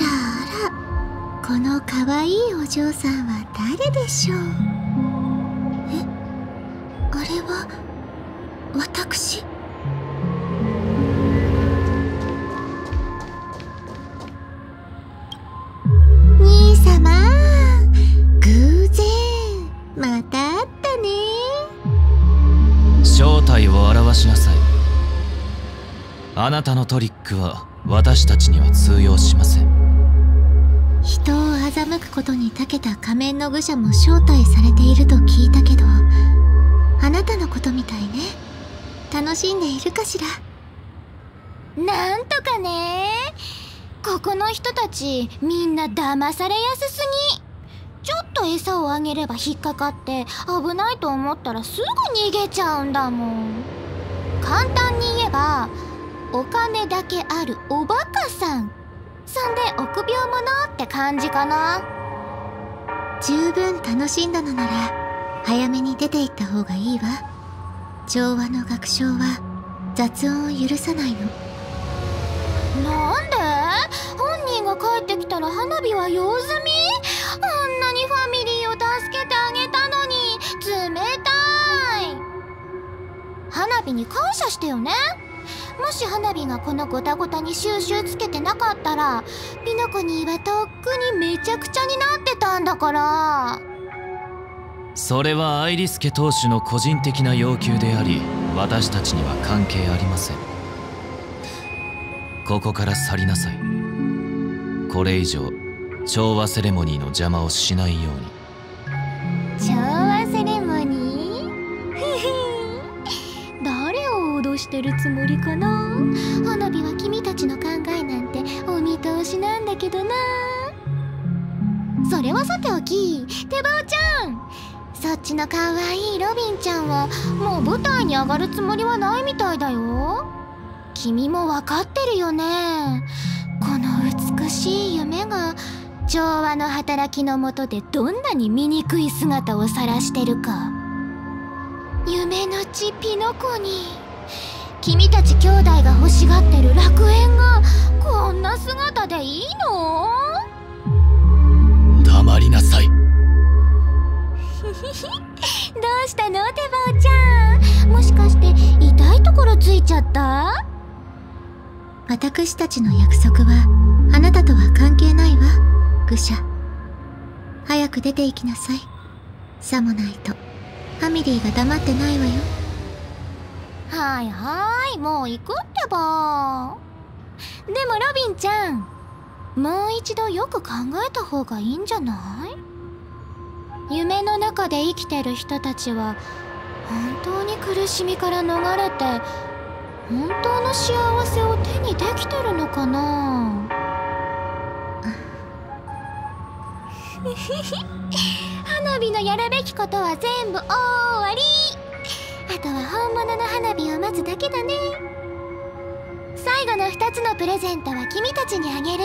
[SPEAKER 18] らあら。この可愛いお嬢さんは誰でしょう？えあれは私？兄様偶然また会ったね。
[SPEAKER 14] 正体を表しなさい。あなたのトリックは私たちには通用しません。
[SPEAKER 18] 人を欺くことに長けた仮面の愚者も招待されていると聞いたけどあなたのことみたいね。楽しんでいるかしら？
[SPEAKER 23] なんとかね。ここの人たちみんな騙されやすすぎ。ちょっと餌をあげれば引っかかって危ないと思ったらすぐ逃げちゃうんだもん。簡単に言えばお金だけあるおバカさん。そんで臆病者って感じかな？
[SPEAKER 18] 十分楽しんだのなら早めに出て行った方がいいわ。調和の学章は雑音を許さないの。
[SPEAKER 23] なんで？本人が帰ってきたら花火は用済み？あんなにファミリーを助けてあげたのに。冷たい。花火に感謝してよね。もし花火がこのゴタゴタに収集つけてなかったらピノコニーはとっくにめちゃくちゃになってたんだから。
[SPEAKER 14] それはアイリスケ当主の個人的な要求であり私たちには関係ありません。ここから去りなさい。これ以上調和セレモニーの邪魔をしないように。
[SPEAKER 23] 調和セレをしてるつもりかな？花火は君たちの考えなんてお見通しなんだけどな。それはさておき手羽ちゃん。そっちのかわいいロビンちゃんはもう舞台に上がるつもりはないみたいだよ。君も分かってるよね。この美しい夢が調和の働きのもとでどんなに醜い姿を晒してるか。夢の地ピノコに。君たち兄弟が欲しがってる楽園がこんな姿でいいの？
[SPEAKER 14] 黙りなさい。
[SPEAKER 23] どうしたのテバオちゃん？もしかして痛いところついちゃった？
[SPEAKER 18] 私たちの約束はあなたとは関係ないわ。愚者。早く出て行きなさい。さもないと。ファミリーが黙ってないわよ
[SPEAKER 23] はいはいもう行くってば。でもロビンちゃんもう一度よく考えた方がいいんじゃない？夢の中で生きてる人たちは本当に苦しみから逃れて本当の幸せを手にできてるのかな？花火のやるべきことは全部終わり。あとは本物の花火を待つだけだね。最後の2つのプレゼントは君たちにあげる。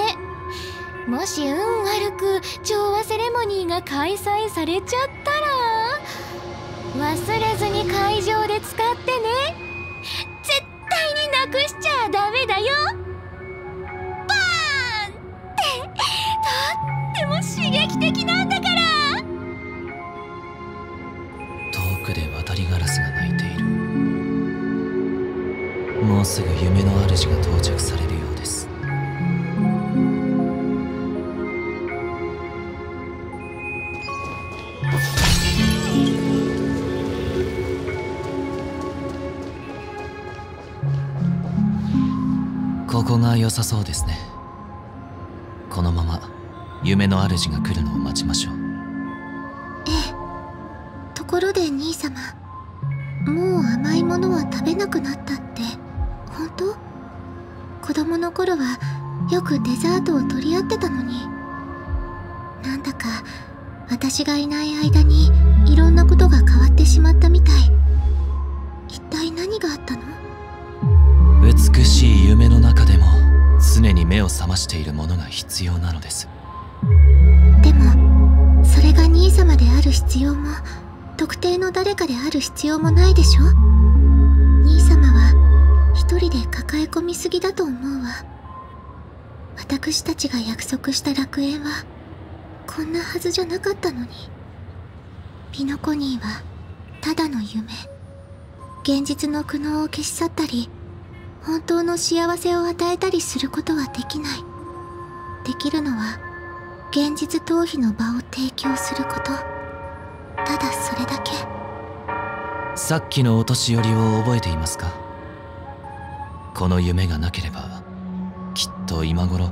[SPEAKER 23] もし運悪く調和セレモニーが開催されちゃったら忘れずに会場で使ってね。絶対になくしちゃダメだよ。バーンって。とっても刺激的なんだから。
[SPEAKER 14] 遠くで渡りガラスが鳴いもうすぐ夢の主が到着されるようです。ここが良さそうですね。このまま夢の主が来るのを待ちましょう。
[SPEAKER 18] ええ。ところで兄様もう甘いものは食べなくなったって。本当子供の頃はよくデザートを取り合ってたのに。なんだか私がいない間にいろんなことが変わってしまったみたい。一体何があったの？
[SPEAKER 14] 美しい夢の中でも常に目を覚ましているものが必要なのです。
[SPEAKER 18] でもそれが兄様である必要も特定の誰かである必要もないでしょ？一人で抱え込みすぎだと思うわ。私たちが約束した楽園はこんなはずじゃなかったのに。ピノコニーはただの夢。現実の苦悩を消し去ったり本当の幸せを与えたりすることはできない。できるのは現実逃避の場を提供すること。ただそれだけ。
[SPEAKER 14] さっきのお年寄りを覚えていますか？この夢がなければきっと今頃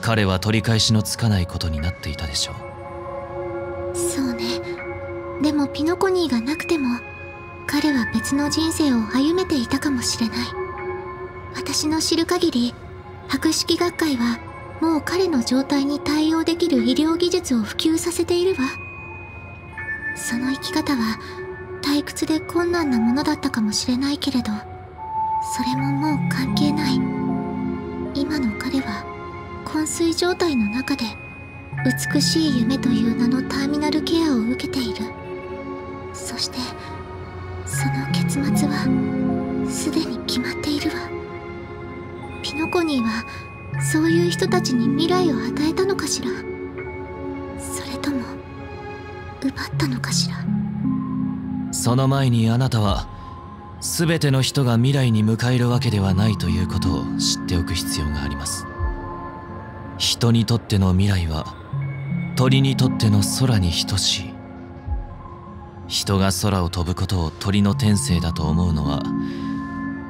[SPEAKER 14] 彼は取り返しのつかないことになっていたでしょ
[SPEAKER 18] う。そうね。でもピノコニーがなくても彼は別の人生を歩めていたかもしれない。私の知る限り博識学会はもう彼の状態に対応できる医療技術を普及させているわ。その生き方は退屈で困難なものだったかもしれないけれど。それももう関係ない。今の彼は昏睡状態の中で美しい夢という名のターミナルケアを受けている。そしてその結末はすでに決まっているわ。ピノコニーはそういう人たちに未来を与えたのかしら。それとも奪ったのかしら。
[SPEAKER 14] その前にあなたは全ての人が未来に迎えるわけではないということを知っておく必要があります。人にとっての未来は鳥にとっての空に等しい。人が空を飛ぶことを鳥の天性だと思うのは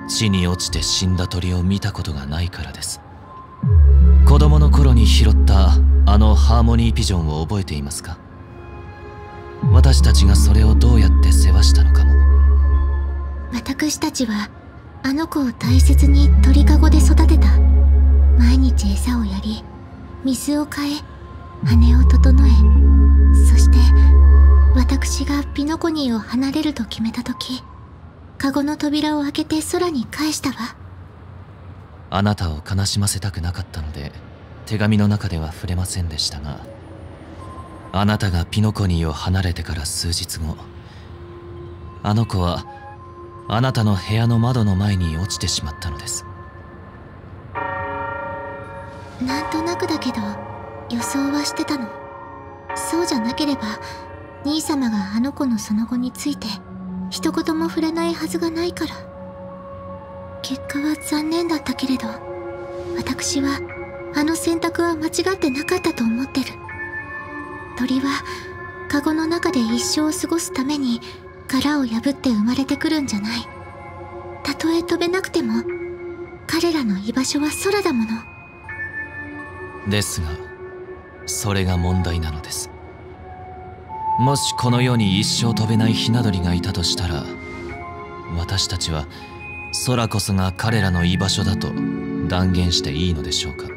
[SPEAKER 14] 地に落ちて死んだ鳥を見たことがないからです。子供の頃に拾ったあのハーモニーピジョンを覚えていますか？私たちがそれをどうやって世話したのかも。
[SPEAKER 18] 私たちはあの子を大切に鳥かごで育てた。毎日餌をやり水を変え羽を整えそして私がピノコニーを離れると決めた時カゴの扉を開けて空に返したわ。
[SPEAKER 14] あなたを悲しませたくなかったので手紙の中では触れませんでしたがあなたがピノコニーを離れてから数日後あの子はあなたの部屋の窓の前に落ちてしまったのです。
[SPEAKER 18] なんとなくだけど予想はしてたの。そうじゃなければ兄様があの子のその後について一言も触れないはずがないから。結果は残念だったけれど私はあの選択は間違ってなかったと思ってる。鳥はカゴの中で一生を過ごすために殻を破って生まれてくるんじゃない。たとえ飛べなくても彼らの居場所は空だもの。
[SPEAKER 14] ですがそれが問題なのです。もしこの世に一生飛べないひな鳥がいたとしたら私たちは空こそが彼らの居場所だと断言していいのでしょうか。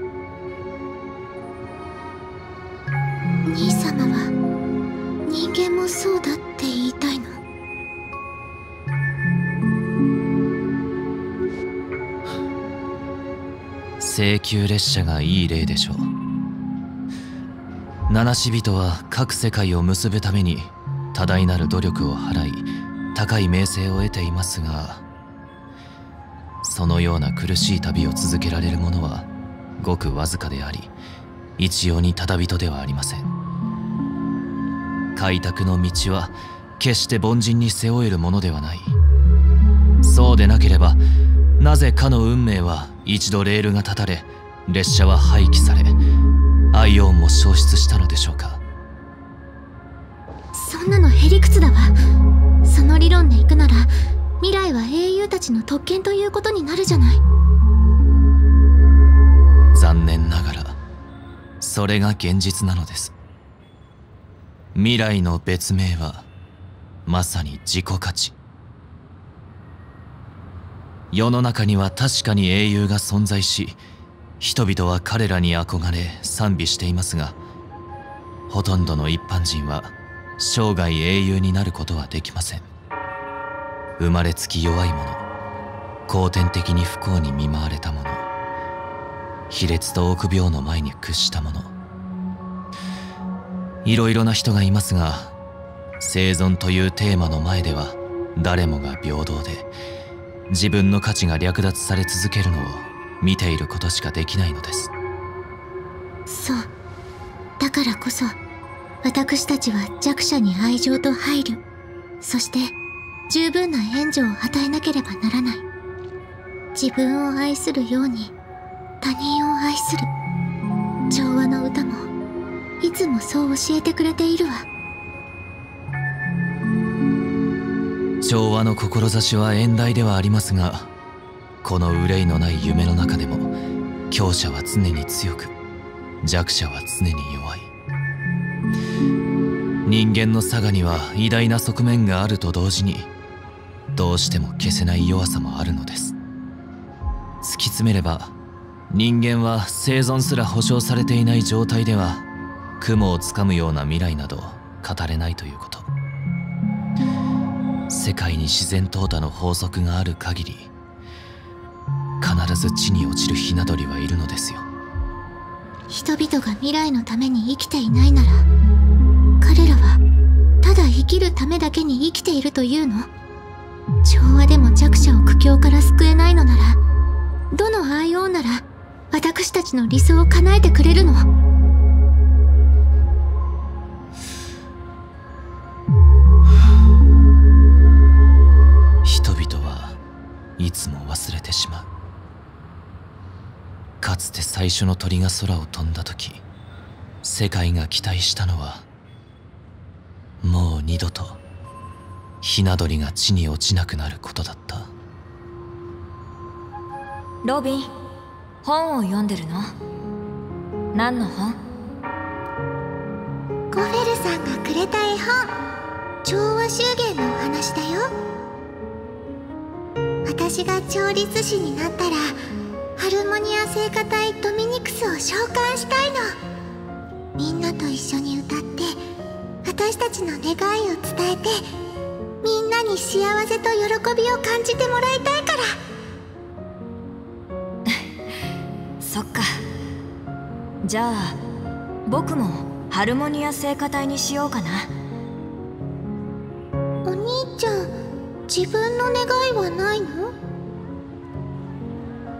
[SPEAKER 18] 兄様は人間もそうだって言いたいの
[SPEAKER 14] 請求列車がいい例でしょう。七死人は各世界を結ぶために多大なる努力を払い高い名声を得ていますがそのような苦しい旅を続けられる者はごくわずかであり一様にただ人ではありません。開拓の道は決して凡人に背負えるものではない。そうでなければなぜかの運命は一度レールが断たれ列車は廃棄されアイオンも消失したのでしょうか。
[SPEAKER 18] そんなのへりくつだわ。その理論でいくなら未来は英雄たちの特権ということになるじゃない。
[SPEAKER 14] 残念ながらそれが現実なのです。未来の別名はまさに自己価値世の中には確かに英雄が存在し人々は彼らに憧れ賛美していますがほとんどの一般人は生涯英雄になることはできません。生まれつき弱い者後天的に不幸に見舞われた者卑劣と臆病の前に屈した者。いろいろな人がいますが生存というテーマの前では誰もが平等で自分の価値が略奪され続けるのを見ていることしかできないのです。
[SPEAKER 18] そう。だからこそ私たちは弱者に愛情と配慮そして十分な援助を与えなければならない。自分を愛するように他人を愛する。調和の歌もいつもそう教えてくれているわ。
[SPEAKER 14] 調和の志は遠大ではありますがこの憂いのない夢の中でも強者は常に強く弱者は常に弱い。人間の差がには偉大な側面があると同時にどうしても消せない弱さもあるのです。突き詰めれば人間は生存すら保証されていない状態では雲をつかむような未来など語れないということ。世界に自然淘汰の法則がある限り必ず地に落ちるひな鳥はいるのですよ。
[SPEAKER 18] 人々が未来のために生きていないなら彼らはただ生きるためだけに生きているというの。調和でも弱者を苦境から救えないのならどの IO なら私たちの理想を叶えてくれるの。
[SPEAKER 14] いつも忘れてしまう。かつて最初の鳥が空を飛んだ時世界が期待したのはもう二度とひな鳥が地に落ちなくなることだった。
[SPEAKER 24] ロビン本を読んでるの？何の本？
[SPEAKER 18] ゴフェルさんがくれた絵本。調和修験のお話だよ私が調律師になったらハルモニア聖歌隊ドミニクスを召喚したいの。みんなと一緒に歌って私たちの願いを伝えてみんなに幸せと喜びを感じてもらいたいから。
[SPEAKER 24] そっか。じゃあ僕もハルモニア聖歌隊にしようかな。
[SPEAKER 18] お兄ちゃん自分の願いはないの？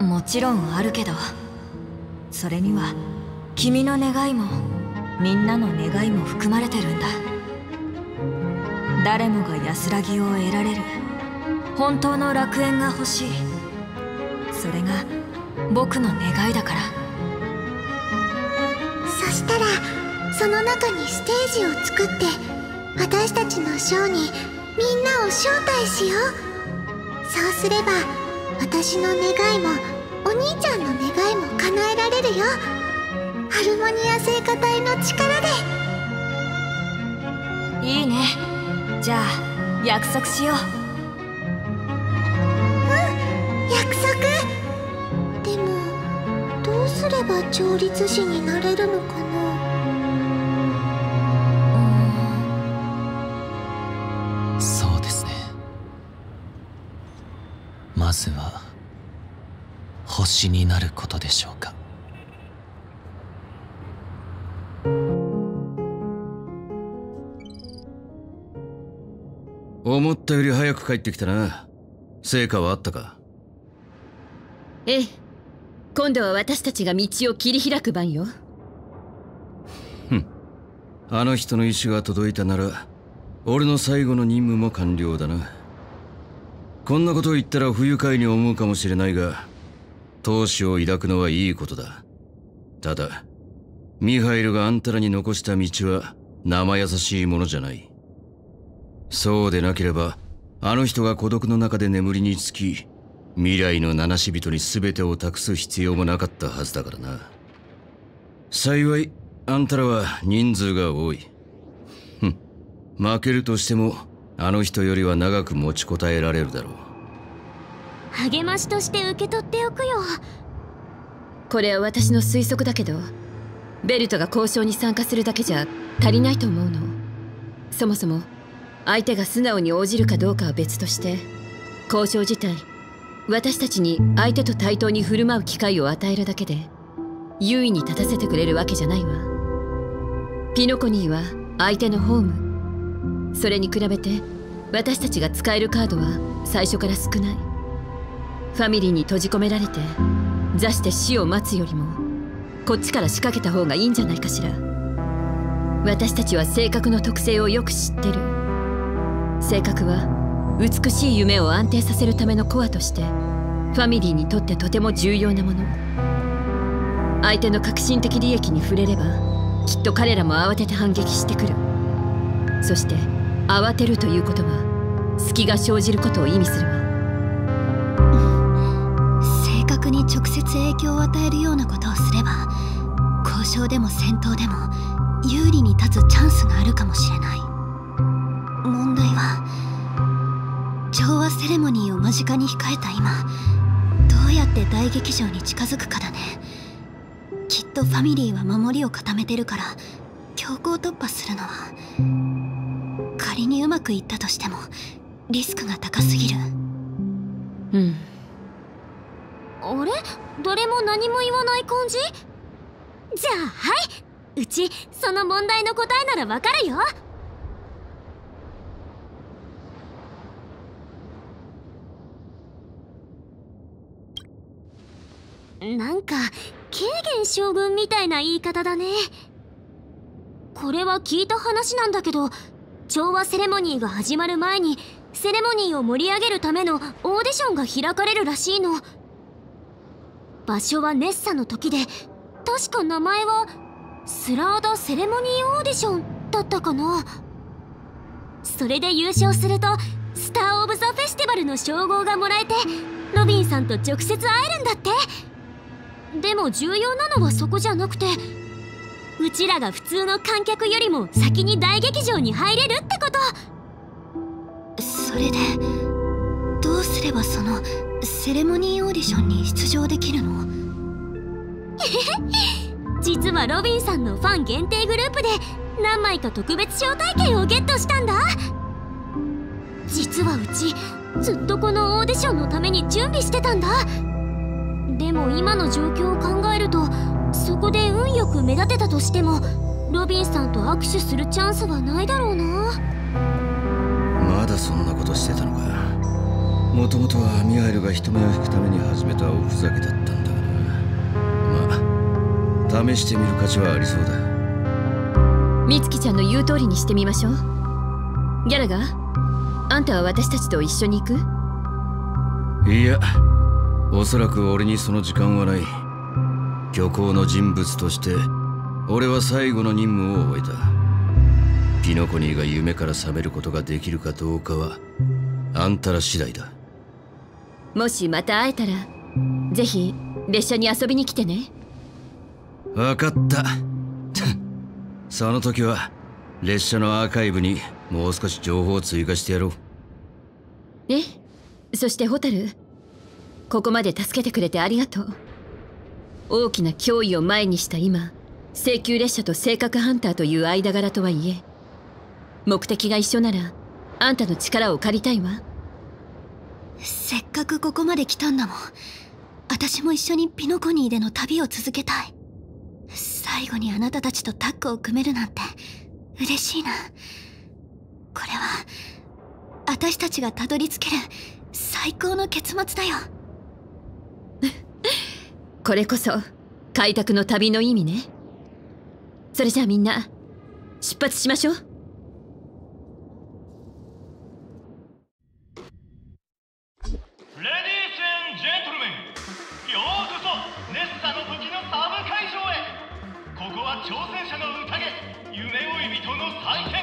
[SPEAKER 24] もちろんあるけどそれには君の願いもみんなの願いも含まれてるんだ。誰もが安らぎを得られる本当の楽園が欲しい。それが僕の願いだから。
[SPEAKER 18] そしたらその中にステージを作って私たちのショーにみんなを招待しよう。そうすれば私の願いもお兄ちゃんの願いも叶えられるよ。ハルモニア聖歌隊の力で。
[SPEAKER 24] いいね。じゃあ約束しよう。
[SPEAKER 18] うん約束。でもどうすれば調律師になれるのか
[SPEAKER 14] なまずは星になることでしょうか。
[SPEAKER 22] 思ったより早く帰ってきたな。成果はあったか？
[SPEAKER 12] ええ。今度は私たちが道を切り開く番よ。
[SPEAKER 22] ふん。あの人の意志が届いたなら俺の最後の任務も完了だなこんなことを言ったら不愉快に思うかもしれないが闘志を抱くのはいいことだ。ただミハイルがあんたらに残した道は生優しいものじゃない。そうでなければあの人が孤独の中で眠りにつき未来の七死人に全てを託す必要もなかったはずだからな。幸いあんたらは人数が多い。負けるとしてもあの人よりは長く持ちこたえられるだろう。
[SPEAKER 21] 励ましとして受け取っておくよ。
[SPEAKER 25] これは私の推測だけどベルトが交渉に参加するだけじゃ足りないと思うの。そもそも相手が素直に応じるかどうかは別として交渉自体私たちに相手と対等に振る舞う機会を与えるだけで優位に立たせてくれるわけじゃないわ。ピノコニーは相手のホームそれに比べて私たちが使えるカードは最初から少ない。ファミリーに閉じ込められて座して死を待つよりもこっちから仕掛けた方がいいんじゃないかしら。私たちは性格の特性をよく知ってる。性格は美しい夢を安定させるためのコアとしてファミリーにとってとても重要なもの。相手の革新的利益に触れればきっと彼らも慌てて反撃してくる。そして慌てるということは隙が生じることを意味するわ。
[SPEAKER 26] 性格に直接影響を与えるようなことをすれば交渉でも戦闘でも有利に立つチャンスがあるかもしれない。問題は調和セレモニーを間近に控えた今どうやって大劇場に近づくかだね。きっとファミリーは守りを固めてるから強行突破するのは仮にうまくいったとしてもリスクが高すぎる。
[SPEAKER 25] うん。
[SPEAKER 21] あれ？誰も何も言わない感じ？じゃあはい。うちその問題の答えならわかるよ。なんか軽減将軍みたいな言い方だね。これは聞いた話なんだけど調和セレモニーが始まる前にセレモニーを盛り上げるためのオーディションが開かれるらしいの。場所はネッサの時で確か名前はスラーダセレモニーオーディションだったかな。それで優勝するとスター・オブ・ザ・フェスティバルの称号がもらえてロビンさんと直接会えるんだって。でも重要なのはそこじゃなくてうちらが普通の観客よりも先に大劇場に入れるってこと。
[SPEAKER 26] それでどうすればそのセレモニーオーディションに出場できるの？
[SPEAKER 21] 実はロビンさんのファン限定グループで何枚か特別招待券をゲットしたんだ。実はうちずっとこのオーディションのために準備してたんだ。でも今の状況を考えるとそこで運よく目立てたとしてもロビンさんと握手するチャンスはないだろうな。
[SPEAKER 22] まだそんなことしてたのか。もともとはアミアイルが人目を引くために始めたおふざけだったんだがな。まあ試してみる価値はありそうだ。
[SPEAKER 25] 美月ちゃんの言う通りにしてみましょう。ギャラがあんたは私たちと一緒に行く？
[SPEAKER 22] いやおそらく俺にその時間はない虚構の人物として俺は最後の任務を終えた。ピノコニーが夢から覚めることができるかどうかはあんたら次第だ。
[SPEAKER 25] もしまた会えたらぜひ列車に遊びに来てね。
[SPEAKER 22] 分かった。その時は列車のアーカイブにもう少し情報を追加してやろう。
[SPEAKER 25] え？そしてホタルここまで助けてくれてありがとう大きな脅威を前にした今請求列車と性格ハンターという間柄とはいえ目的が一緒ならあんたの力を借りたいわ。
[SPEAKER 26] せっかくここまで来たんだもん。私も一緒にピノコニーでの旅を続けたい。最後にあなたたちとタッグを組めるなんて嬉しいな。これは私たちがたどり着ける最高の結末だよ。
[SPEAKER 25] これこそ開拓の旅の意味ね。それじゃあみんな出発しましょう・
[SPEAKER 27] ようこそここは挑戦者の宴夢追い人の祭典。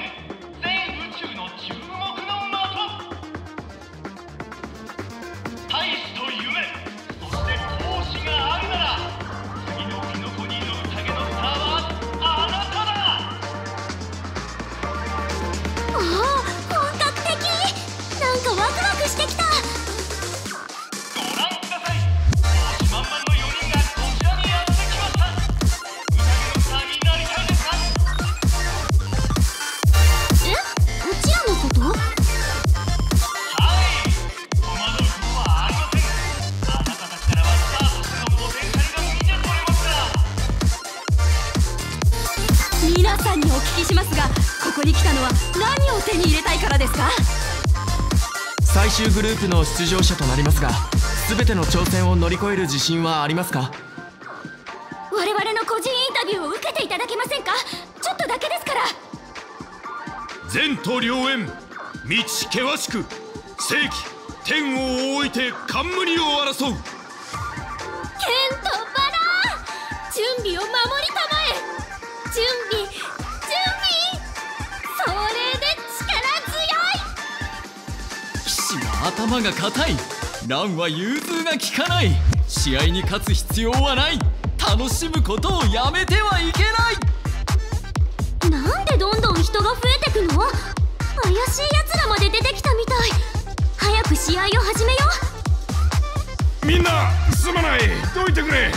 [SPEAKER 28] 何を手に入れたいからですか？
[SPEAKER 7] 最終グループの出場者となりますが全ての挑戦を乗り越える自信はありますか？
[SPEAKER 21] 我々の個人インタビューを受けていただけませんか？ちょっとだけですから。
[SPEAKER 16] 前途良縁道険しく正義天を置いて冠を争う。
[SPEAKER 21] ケントバラ準備を守りたまえ！準備
[SPEAKER 14] 頭が固い。ランは融通が利かない。試合に勝つ必要はない。楽しむことをやめてはいけない。
[SPEAKER 21] なんでどんどん人が増えてくの？怪しい奴らまで出てきたみたい。早く試合を始めよ
[SPEAKER 16] う。みんなすまない。どいてくれ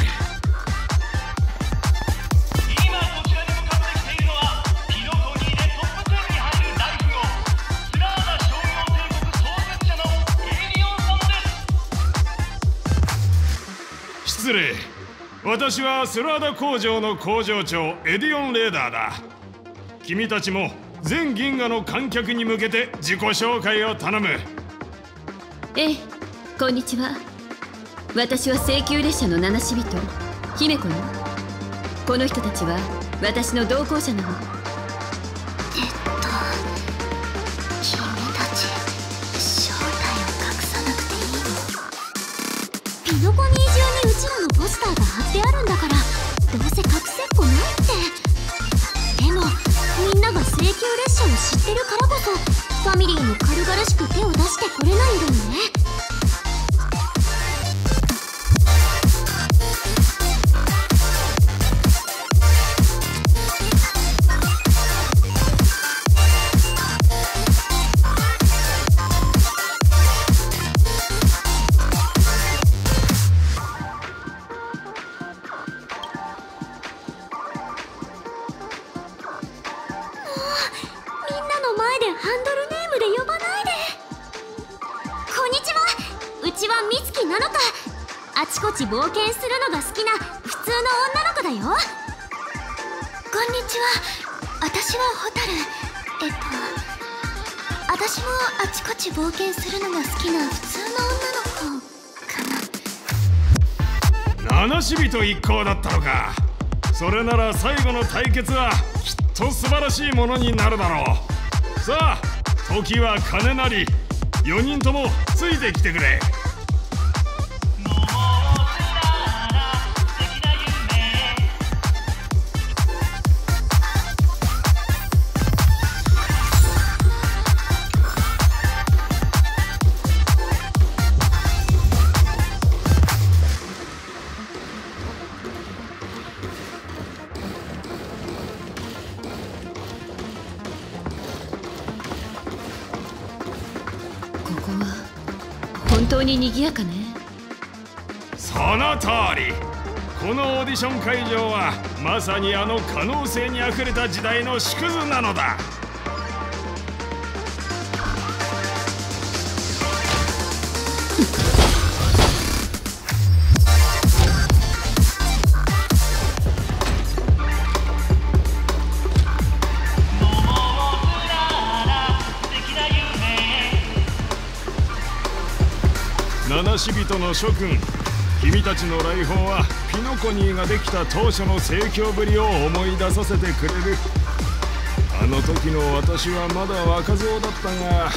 [SPEAKER 16] 私はスラーダ工場の工場長エディオン・レーダーだ。君たちも全銀河の観客に向けて自己紹介を頼む。
[SPEAKER 12] ええこんにちは。私は請求列車の七死人姫子よこの人たちは私の同行者なの。
[SPEAKER 21] スターが貼ってあるんだからどうせ隠せっこないって。でもみんなが請求列車を知ってるからこそファミリーに軽々しく手を出してこれないんだよね。険するのが好きな普通の女の子
[SPEAKER 16] かな。七死人一行だったのか。それなら最後の対決はきっと素晴らしいものになるだろう。さあ時は金なり。4人ともついてきてくれ。ディション会場はまさにあの可能性にあふれた時代の縮図なのだ。七死人の諸君君たちの来訪はピノコニーができた当初の盛況ぶりを思い出させてくれる。あの時の私はまだ若造だったが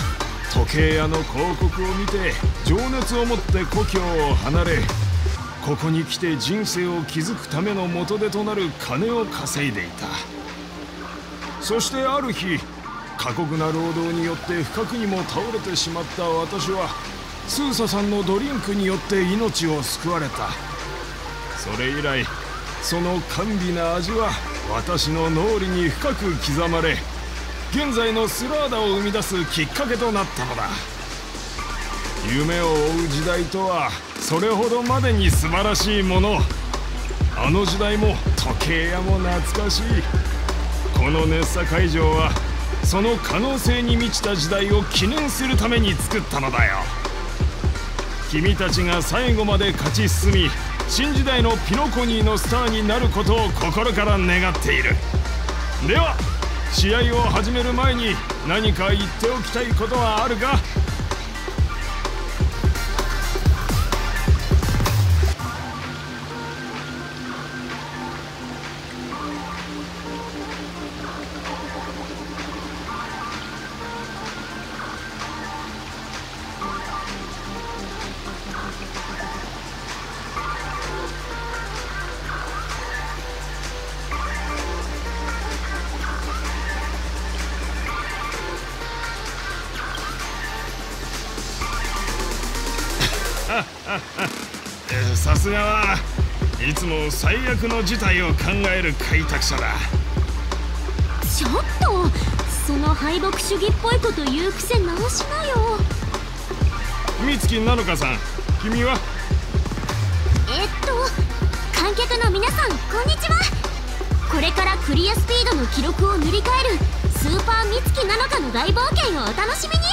[SPEAKER 16] 時計屋の広告を見て情熱を持って故郷を離れここに来て人生を築くための元手となる金を稼いでいた。そしてある日過酷な労働によって不覚にも倒れてしまった私はスーサさんのドリンクによって命を救われた。それ以来その甘美な味は私の脳裏に深く刻まれ現在のスラーダを生み出すきっかけとなったのだ。夢を追う時代とはそれほどまでに素晴らしいもの。あの時代も時計屋も懐かしい。この熱佐会場はその可能性に満ちた時代を記念するために作ったのだよ。君たちが最後まで勝ち進み新時代のピノコニーのスターになることを心から願っている。では試合を始める前に何か言っておきたいことはあるか？最悪の事態を考える開拓者だ。
[SPEAKER 21] ちょっとその敗北主義っぽいこと言う癖直しなよ。
[SPEAKER 16] 美月なのかさん君は？
[SPEAKER 21] えっと観客の皆さんこんにちは。これからクリアスピードの記録を塗り替えるスーパー美月なのかの大冒険をお楽しみに。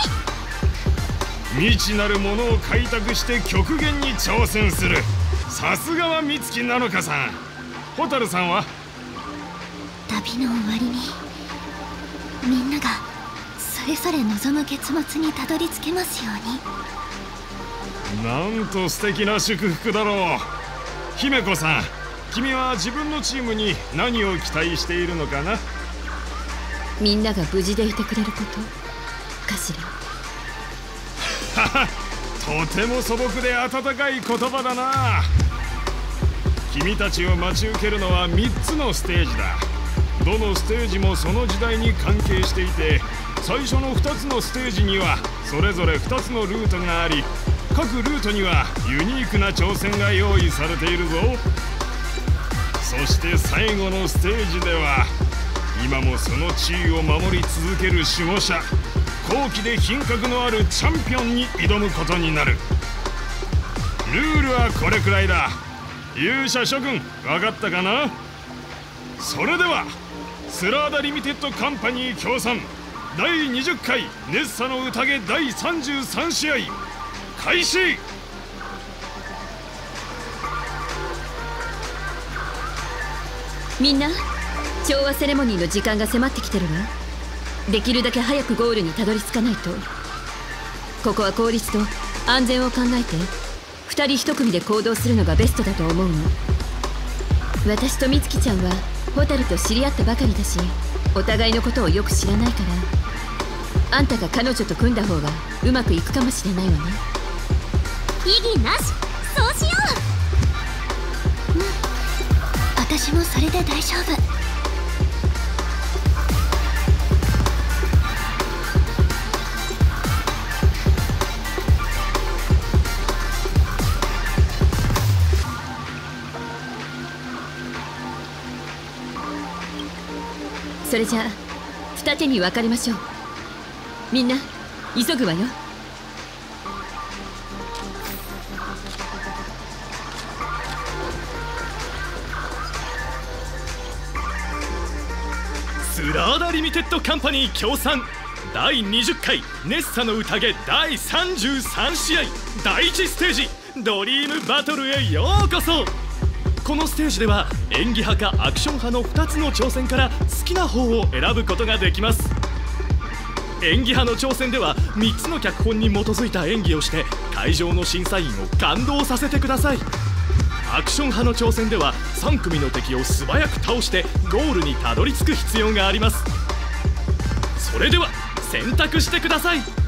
[SPEAKER 16] 未知なるものを開拓して極限に挑戦するさすがは美月なのかさん。蛍さんは？
[SPEAKER 26] 旅の終わりに。みんながそれぞれ望む結末にたどり着けますように。
[SPEAKER 16] なんと素敵な祝福だろう。姫子さん君は自分のチームに何を期待しているのかな？
[SPEAKER 25] みんなが無事でいてくれることかしら？
[SPEAKER 16] ははとても素朴で温かい言葉だな君たちを待ち受けるのは3つのステージだ。どのステージもその時代に関係していて最初の2つのステージにはそれぞれ2つのルートがあり各ルートにはユニークな挑戦が用意されているぞ。そして最後のステージでは今もその地位を守り続ける守護者後期で品格のあるチャンピオンに挑むことになる。ルールはこれくらいだ。勇者諸君分かったかな？それではスラーダリミテッドカンパニー協賛第20回ネッサの宴第33試合開始！
[SPEAKER 25] みんな調和セレモニーの時間が迫ってきてるわ。できるだけ早くゴールにたどり着かないと。ここは効率と安全を考えて2人1組で行動するのがベストだと思うの。私と美月ちゃんは蛍と知り合ったばかりだしお互いのことをよく知らないから。あんたが彼女と組んだ方がうまくいくかもしれないわね。
[SPEAKER 21] 異議なし。そうしよ
[SPEAKER 26] う。うん。私もそれで大丈夫。
[SPEAKER 25] それじゃあ二手に分かれましょう。みんな急ぐわよ。
[SPEAKER 8] スラーダリミテッドカンパニー協賛。第20回ネッサの宴第33試合。第1ステージドリームバトルへようこそ。このステージでは演技派かアクション派の2つの挑戦から好きな方を選ぶことができます。演技派の挑戦では3つの脚本に基づいた演技をして会場の審査員を感動させてください。アクション派の挑戦では3組の敵を素早く倒してゴールにたどり着く必要があります。それでは選択してください。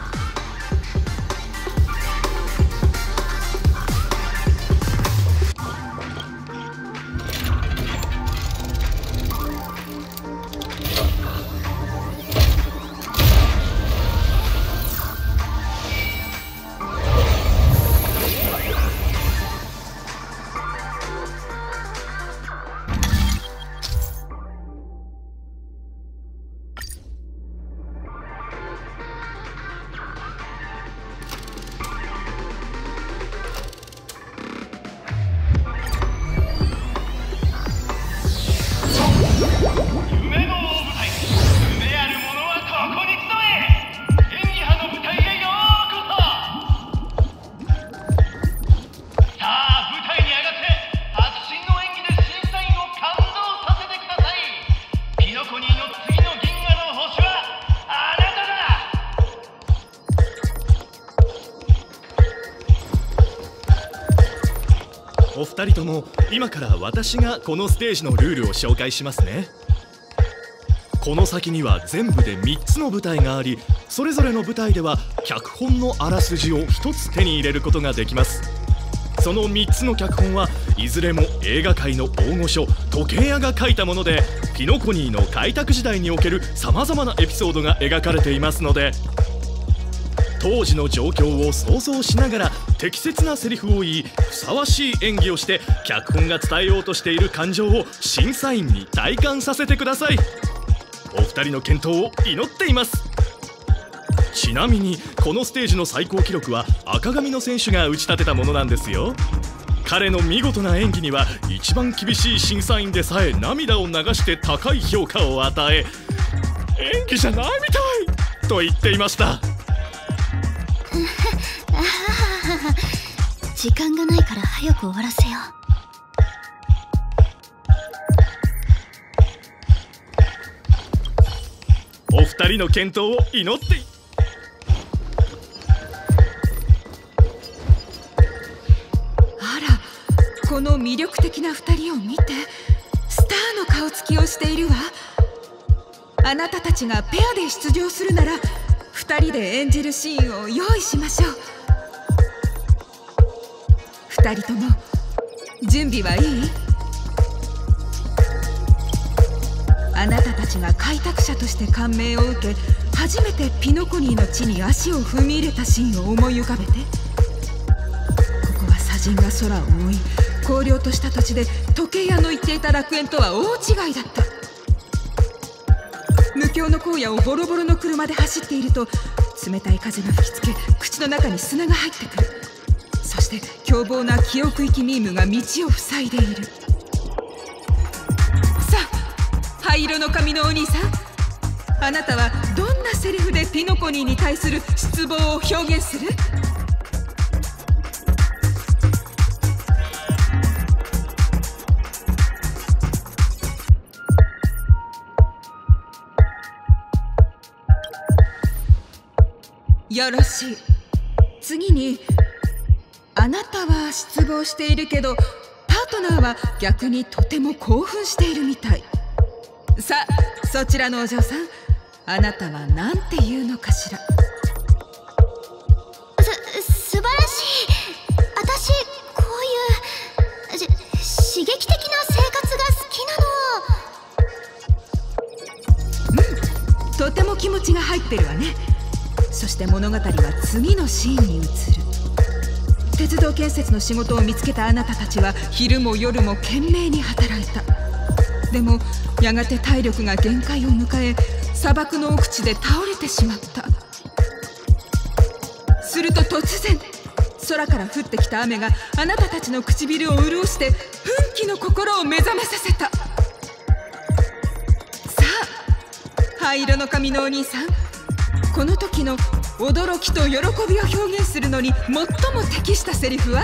[SPEAKER 8] お二人とも今から私がこのステージのルールを紹介しますね。この先には全部で3つの舞台がありそれぞれの舞台では脚本のあらすじを1つ手に入れることができます。その3つの脚本はいずれも映画界の大御所時計屋が書いたものでピノコニーの開拓時代におけるさまざまなエピソードが描かれていますので当時の状況を想像しながら適切なセリフを言いふさわしい演技をして脚本が伝えようとしている感情を審査員に体感させてください。お二人の健闘を祈っています。ちなみにこのステージの最高記録は赤髪の選手が打ち立てたものなんですよ。彼の見事な演技には一番厳しい審査員でさえ涙を流して高い評価を与え演技じゃないみたいと言っていました。
[SPEAKER 18] 時間がないから早く終わらせよ
[SPEAKER 8] お二人の健闘を祈って。
[SPEAKER 28] あらこの魅力的な2人を見てスターの顔つきをしているわ。あなたたちがペアで出場するなら2人で演じるシーンを用意しましょう2人とも。準備はいい？あなたたちが開拓者として感銘を受け初めてピノコニーの地に足を踏み入れたシーンを思い浮かべて。ここは砂人が空を覆い荒涼とした土地で時計屋の言っていた楽園とは大違いだった。無境の荒野をボロボロの車で走っていると冷たい風が吹きつけ口の中に砂が入ってくる。して凶暴な記憶域ミームが道を塞いでいる。さあ灰色の髪のお兄さん。あなたはどんなセリフでピノコニーに対する失望を表現する？よろしい。次にあなたは失望しているけどパートナーは逆にとても興奮しているみたい。さあそちらのお嬢さんあなたは何て言うのかしら？
[SPEAKER 18] す素晴らしい。私こういうし刺激的な生活が好きなの。
[SPEAKER 28] とても気持ちが入ってるわね。そして物語は次のシーンに移る鉄道建設の仕事を見つけたあなたたちは昼も夜も懸命に働いた。でもやがて体力が限界を迎え砂漠の奥地で倒れてしまった。すると突然空から降ってきた雨があなたたちの唇を潤して奮起の心を目覚めさせた。さあ灰色の髪のお兄さん。この時の驚きと喜びを表現するのに最も適したセリフは？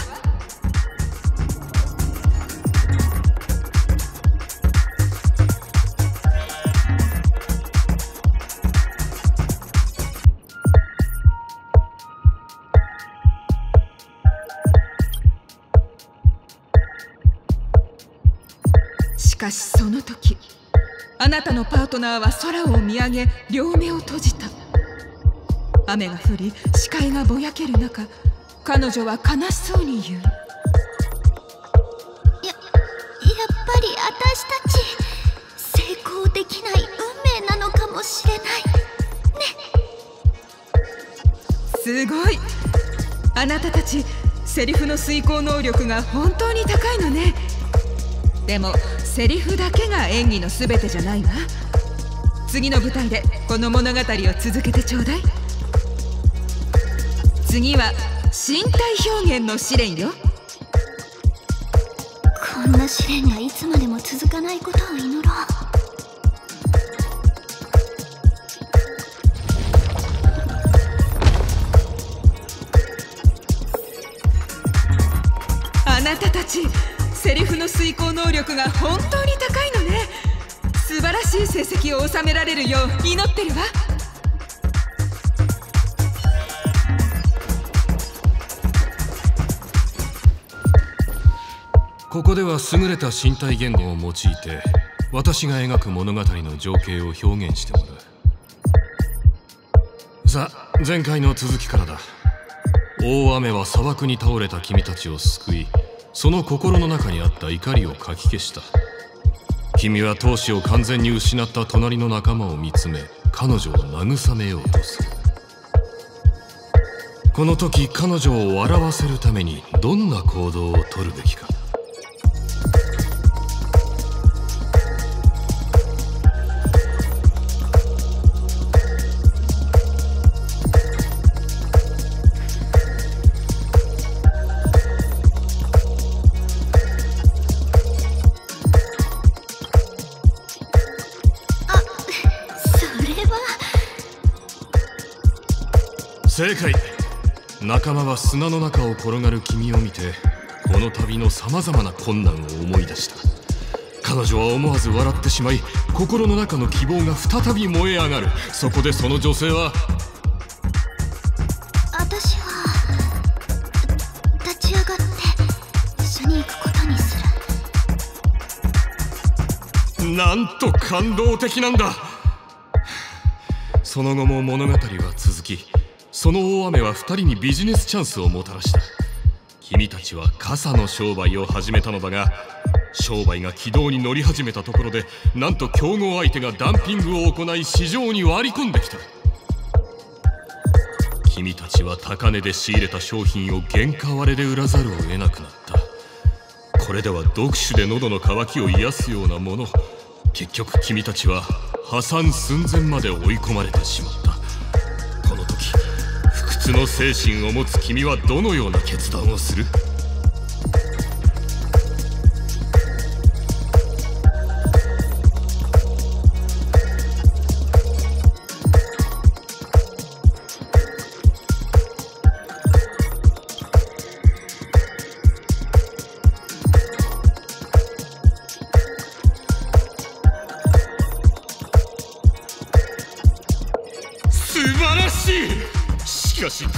[SPEAKER 28] しかしその時あなたのパートナーは空を見上げ両目を閉じた。雨が降り視界がぼやける中彼女は悲しそうに言う。
[SPEAKER 18] ややっぱり私たち成功できない運命なのかもしれない。
[SPEAKER 28] すごい。あなたたちセリフの遂行能力が本当に高いのね。でもセリフだけが演技の全てじゃないわ。次の舞台でこの物語を続けてちょうだい次は身体表現の試練よ。
[SPEAKER 18] こんな試練がいつまでも続かないことを祈ろう。
[SPEAKER 28] あなたたちセリフの遂行能力が本当に高いのね。素晴らしい成績を収められるよう祈ってるわ
[SPEAKER 15] ここでは優れた身体言語を用いて私が描く物語の情景を表現してもらう。さあ前回の続きからだ。大雨は砂漠に倒れた君たちを救いその心の中にあった怒りをかき消した。君は闘志を完全に失った隣の仲間を見つめ彼女を慰めようとする。この時彼女を笑わせるためにどんな行動をとるべきか。正解。仲間は砂の中を転がる君を見てこの旅のさまざまな困難を思い出した。彼女は思わず笑ってしまい心の中の希望が再び燃え上がる。そこでその女性は
[SPEAKER 18] 私は立ち上がって一緒に行くことにする。
[SPEAKER 15] なんと感動的なんだ。その後も物語は続きその大雨は2人にビジネスチャンスをもたらした。君たちは傘の商売を始めたのだが商売が軌道に乗り始めたところでなんと競合相手がダンピングを行い市場に割り込んできた。君たちは高値で仕入れた商品を原価割れで売らざるを得なくなった。これでは読書で喉の渇きを癒すようなもの。結局君たちは破産寸前まで追い込まれてしまった。不屈の精神を持つ君はどのような決断をする？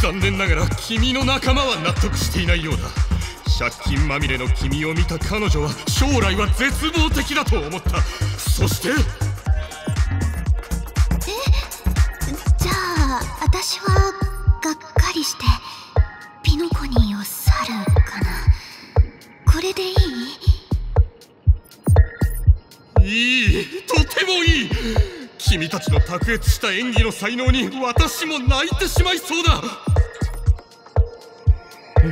[SPEAKER 15] 残念ながら君の仲間は納得していないようだ。借金まみれの君を見た彼女は将来は絶望的だと思った。そしてちの卓越した演技の才能に私も泣いてしまいそうだ。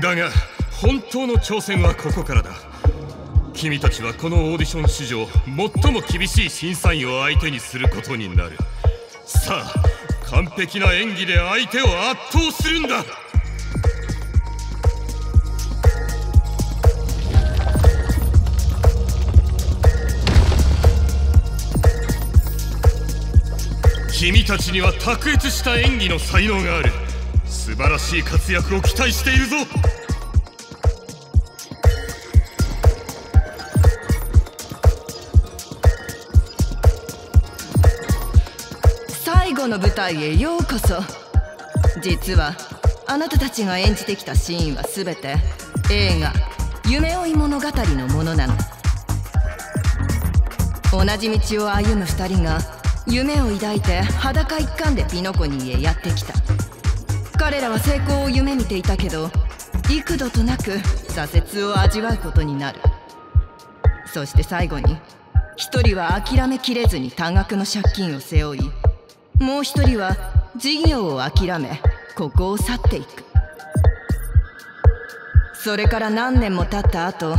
[SPEAKER 15] だが本当の挑戦はここからだ。君たちはこのオーディション史上最も厳しい審査員を相手にすることになる。さあ完璧な演技で相手を圧倒するんだ。君たちには卓越した演技の才能がある。素晴らしい活躍を期待しているぞ。
[SPEAKER 29] 最後の舞台へようこそ。実はあなたたちが演じてきたシーンは全て映画「夢追い物語」のものなの。同じ道を歩む二人が夢を抱いて裸一貫でピノコニーへやってきた。彼らは成功を夢見ていたけど幾度となく挫折を味わうことになる。そして最後に一人は諦めきれずに多額の借金を背負いもう一人は事業を諦めここを去っていく。それから何年も経った後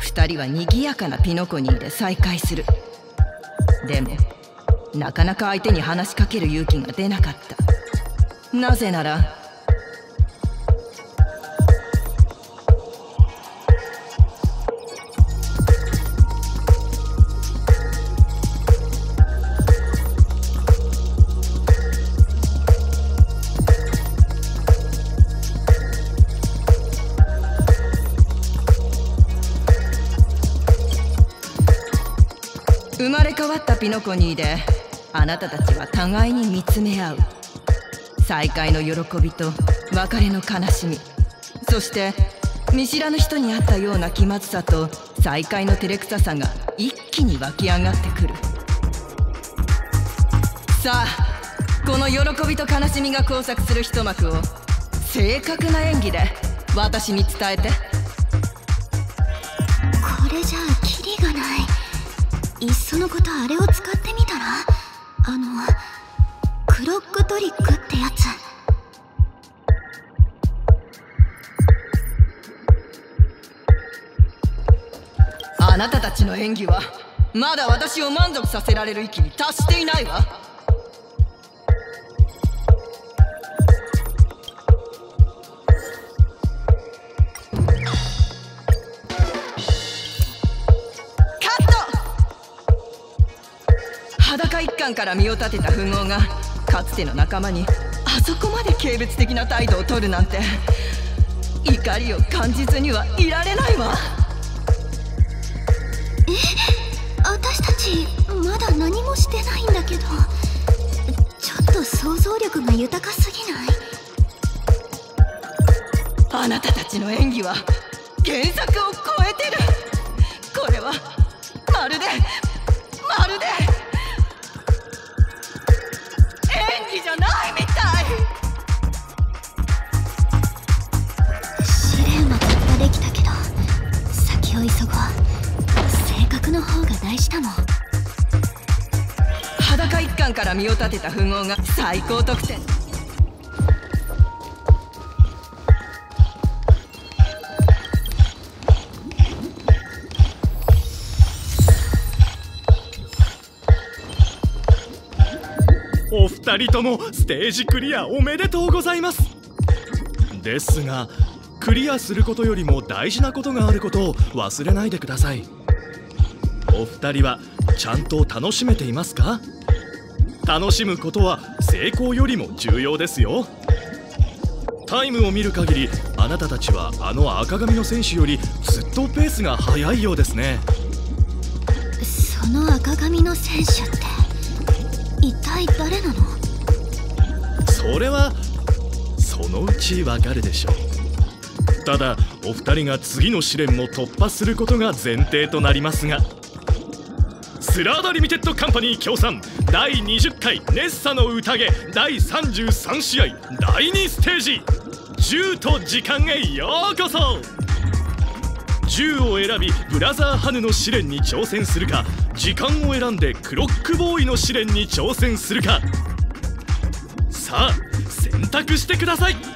[SPEAKER 29] 二人は賑やかなピノコニーで再会する。でもなかなか相手に話しかける勇気が出なかった。なぜなら生まれ変わったピノコニーであなたたちは互いに見つめ合う。再会の喜びと別れの悲しみ。そして見知らぬ人に会ったような気まずさと再会の照れくささが一気に湧き上がってくる。さあこの喜びと悲しみが交錯する一幕を正確な演技で私に伝えて。
[SPEAKER 26] これじゃあキリがない。いっそのことあれを使ってみあのクロックトリックってやつ。
[SPEAKER 29] あなたたちの演技はまだ私を満足させられる域に達していないわ。ト裸一貫から身を立てた富豪がかつての仲間にあそこまで軽蔑的な態度を取るなんて怒りを感じずにはいられないわ。
[SPEAKER 26] え私たちまだ何もしてないんだけどちょっと想像力が豊かすぎない？
[SPEAKER 29] あなたたちの演技は原作を超えてる。これはまるでまるでじゃないみたい。
[SPEAKER 26] 試練は突破できたけど先を急ごう。性格の方が大事だもん。
[SPEAKER 29] 裸一貫から身を立てた富豪が最高得点
[SPEAKER 8] お二人ともステージクリアおめでとうございます。ですがクリアすることよりも大事なことがあることを忘れないでください。お二人はちゃんと楽しめていますか？楽しむことは成功よりも重要ですよ。タイムを見る限りあなたたちはあの赤髪の選手よりずっとペースが速いようですね。
[SPEAKER 26] その赤髪の選手って一体誰なの？
[SPEAKER 8] それはそのうちわかるでしょう。ただお二人が次の試練も突破することが前提となりますがスラーダリミテッドカンパニー協賛第20回ネッサの宴第33試合第2ステージ。銃と時間へようこそ。銃を選びブラザーハヌの試練に挑戦するか時間を選んでクロックボーイの試練に挑戦するか。さあ選択してください。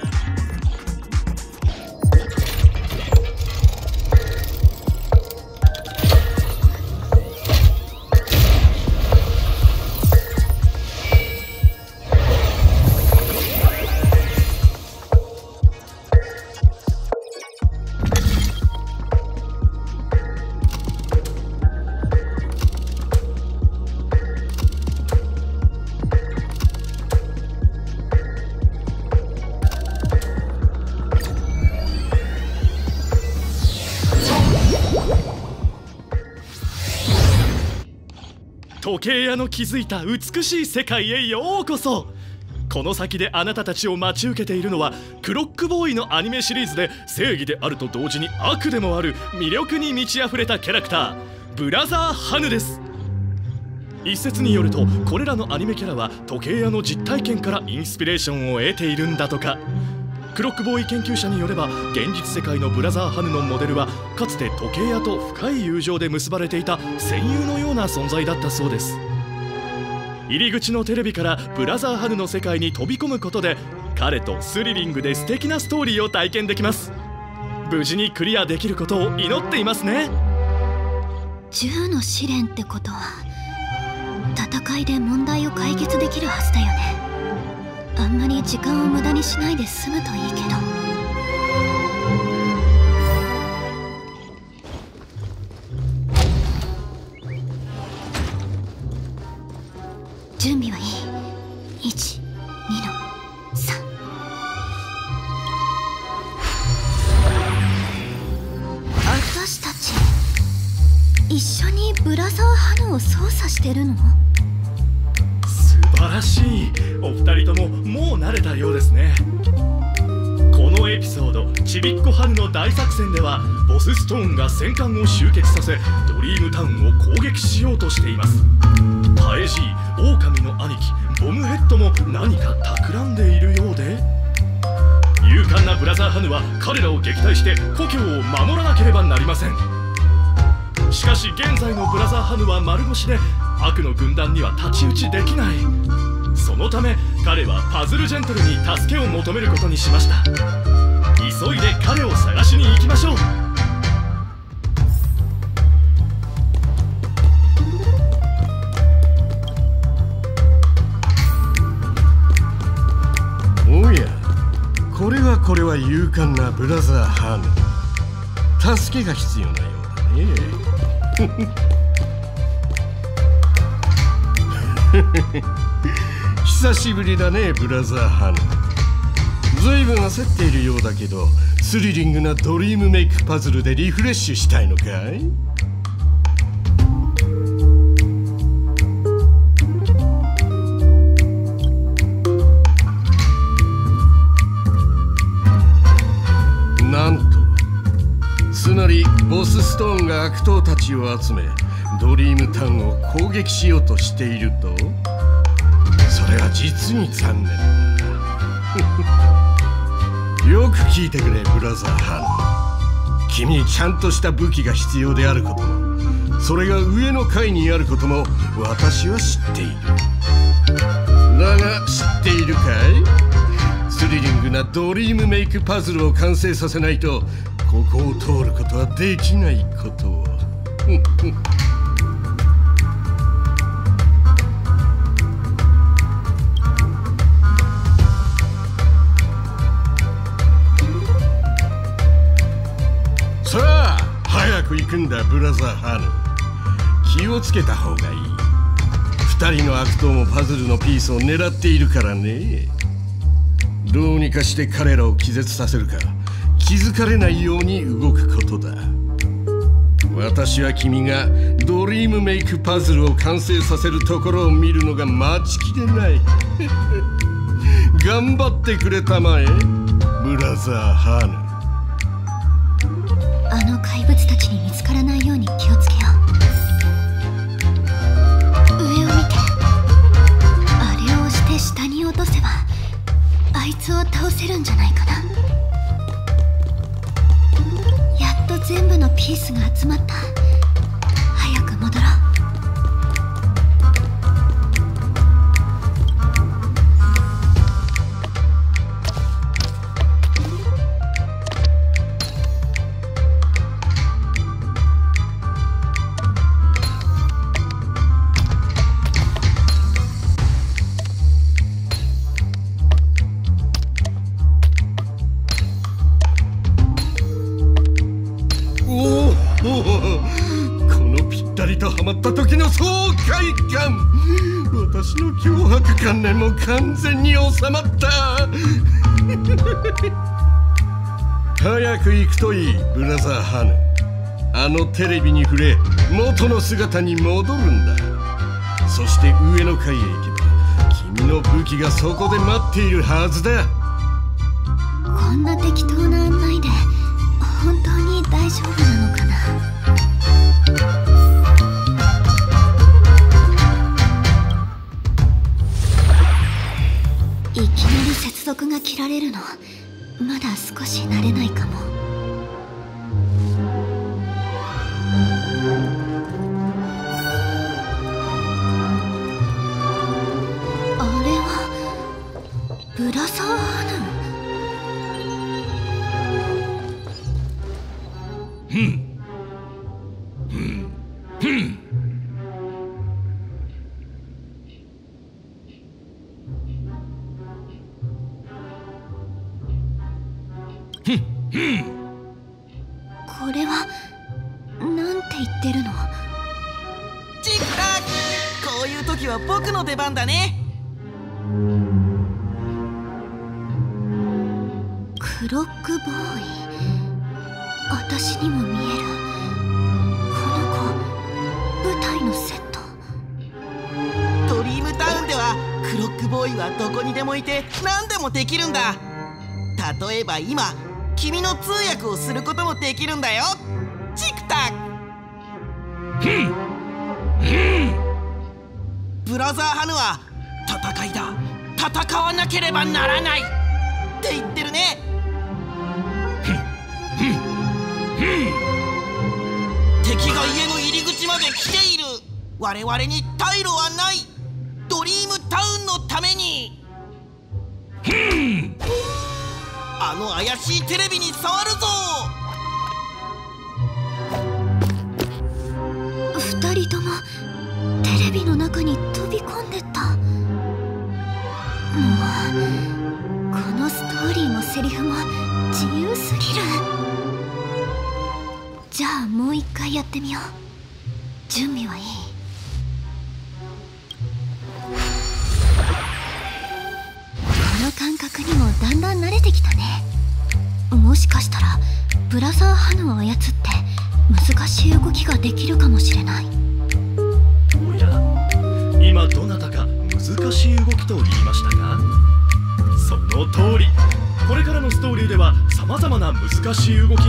[SPEAKER 8] 計屋の築いた美しい世界へようこそ。この先であなたたちを待ち受けているのはクロックボーイのアニメシリーズで正義であると同時に悪でもある魅力に満ち溢れたキャラクターブラザーハヌです。一説によるとこれらのアニメキャラは時計屋の実体験からインスピレーションを得ているんだとか。クロックボーイ研究者によれば現実世界のブラザーハヌのモデルはかつて時計屋と深い友情で結ばれていた戦友のような存在だったそうです。入り口のテレビからブラザーハヌの世界に飛び込むことで彼とスリリングで素敵なストーリーを体験できます。無事にクリアできることを祈っていますね。
[SPEAKER 26] 銃の試練ってことは戦いで問題を解決できるはずだよね。あんまり時間を無駄にしないで済むといいけど。準備はいい。1 2の3私たち一緒にブラザーハヌを操作してるの？
[SPEAKER 8] 大作戦ではボスストーンが戦艦を集結させドリームタウンを攻撃しようとしています。パエジー狼の兄貴ボムヘッドも何か企んでいるようで。勇敢なブラザーハヌは彼らを撃退して故郷を守らなければなりません。しかし現在のブラザーハヌは丸腰で悪の軍団には太刀打ちできない。そのため彼はパズルジェントルに助けを求めることにしました。急いで彼を探しに行きましょう。
[SPEAKER 30] おやこれはこれは勇敢なブラザーハーヌ助けが必要なようだね。久しぶりだねブラザーハヌずいぶん焦っているようだけどスリリングなドリームメイクパズルでリフレッシュしたいのかい？なんとつまりボスストーンが悪党たちを集めドリームタウンを攻撃しようとしていると。それは実に残念だ。よく聞いてくれブラザーハン。君にちゃんとした武器が必要であることもそれが上の階にあることも私は知っている。だが知っているかい？スリリングなドリームメイクパズルを完成させないとここを通ることはできないことを。だブラザーハヌ気をつけた方がいい。二人の悪党もパズルのピースを狙っているからね。どうにかして彼らを気絶させるか。気づかれないように動くことだ。私は君がドリームメイクパズルを完成させるところを見るのが待ちきれない。頑張ってくれたまえブラザーハヌ
[SPEAKER 26] の怪物たちに見つからないように気をつけよう。上を見てあれを押して下に落とせばあいつを倒せるんじゃないかな。やっと全部のピースが集まった。く
[SPEAKER 30] 行くといいブラザーハヌ。あのテレビに触れ元の姿に戻るんだ。そして上の階へ行けば君の武器がそこで待っているはずだ。
[SPEAKER 26] こんな適当な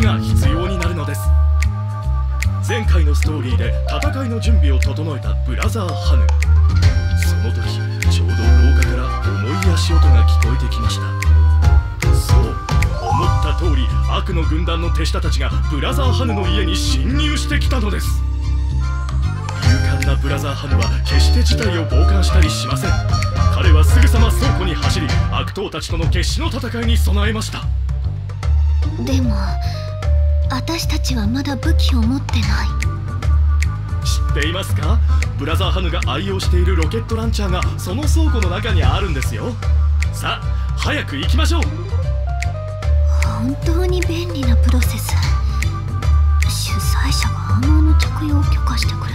[SPEAKER 26] が
[SPEAKER 8] 必要になるのです。前回のストーリーで戦いの準備を整えたブラザーハヌ。その時ちょうど廊下から重い足音が聞こえてきました。そう思った通り悪の軍団の手下たちがブラザーハヌの家に侵入してきたのです。勇敢なブラザーハヌは決して事態を傍観したりしません。彼はすぐさま倉庫に走り悪党たちとの決死の戦いに備えました。
[SPEAKER 26] でも私たちはまだ武器を持ってない。
[SPEAKER 8] 知っていますか？ブラザーハヌが愛用しているロケットランチャーがその倉庫の中にあるんですよ。さあ早く行きましょう。
[SPEAKER 26] 本当に便利なプロセス。主催者がアーマーの着用を許可してくれ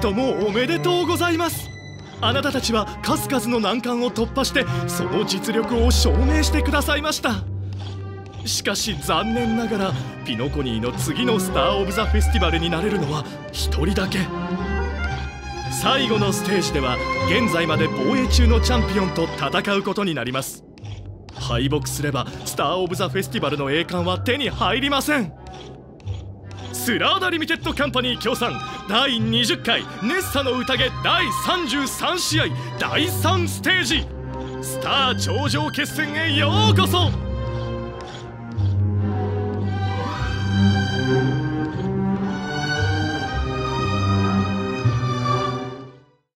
[SPEAKER 8] ともおめでとうございます。あなたたちは数々の難関を突破してその実力を証明してくださいました。しかし残念ながらピノコニーの次のスター・オブ・ザ・フェスティバルになれるのは一人だけ。最後のステージでは現在まで防衛中のチャンピオンと戦うことになります。敗北すればスター・オブ・ザ・フェスティバルの栄冠は手に入りません。スラーダリミテッドカンパニー協賛第20回ネッサの宴第33試合第3ステージ。スター頂上決戦へようこそ。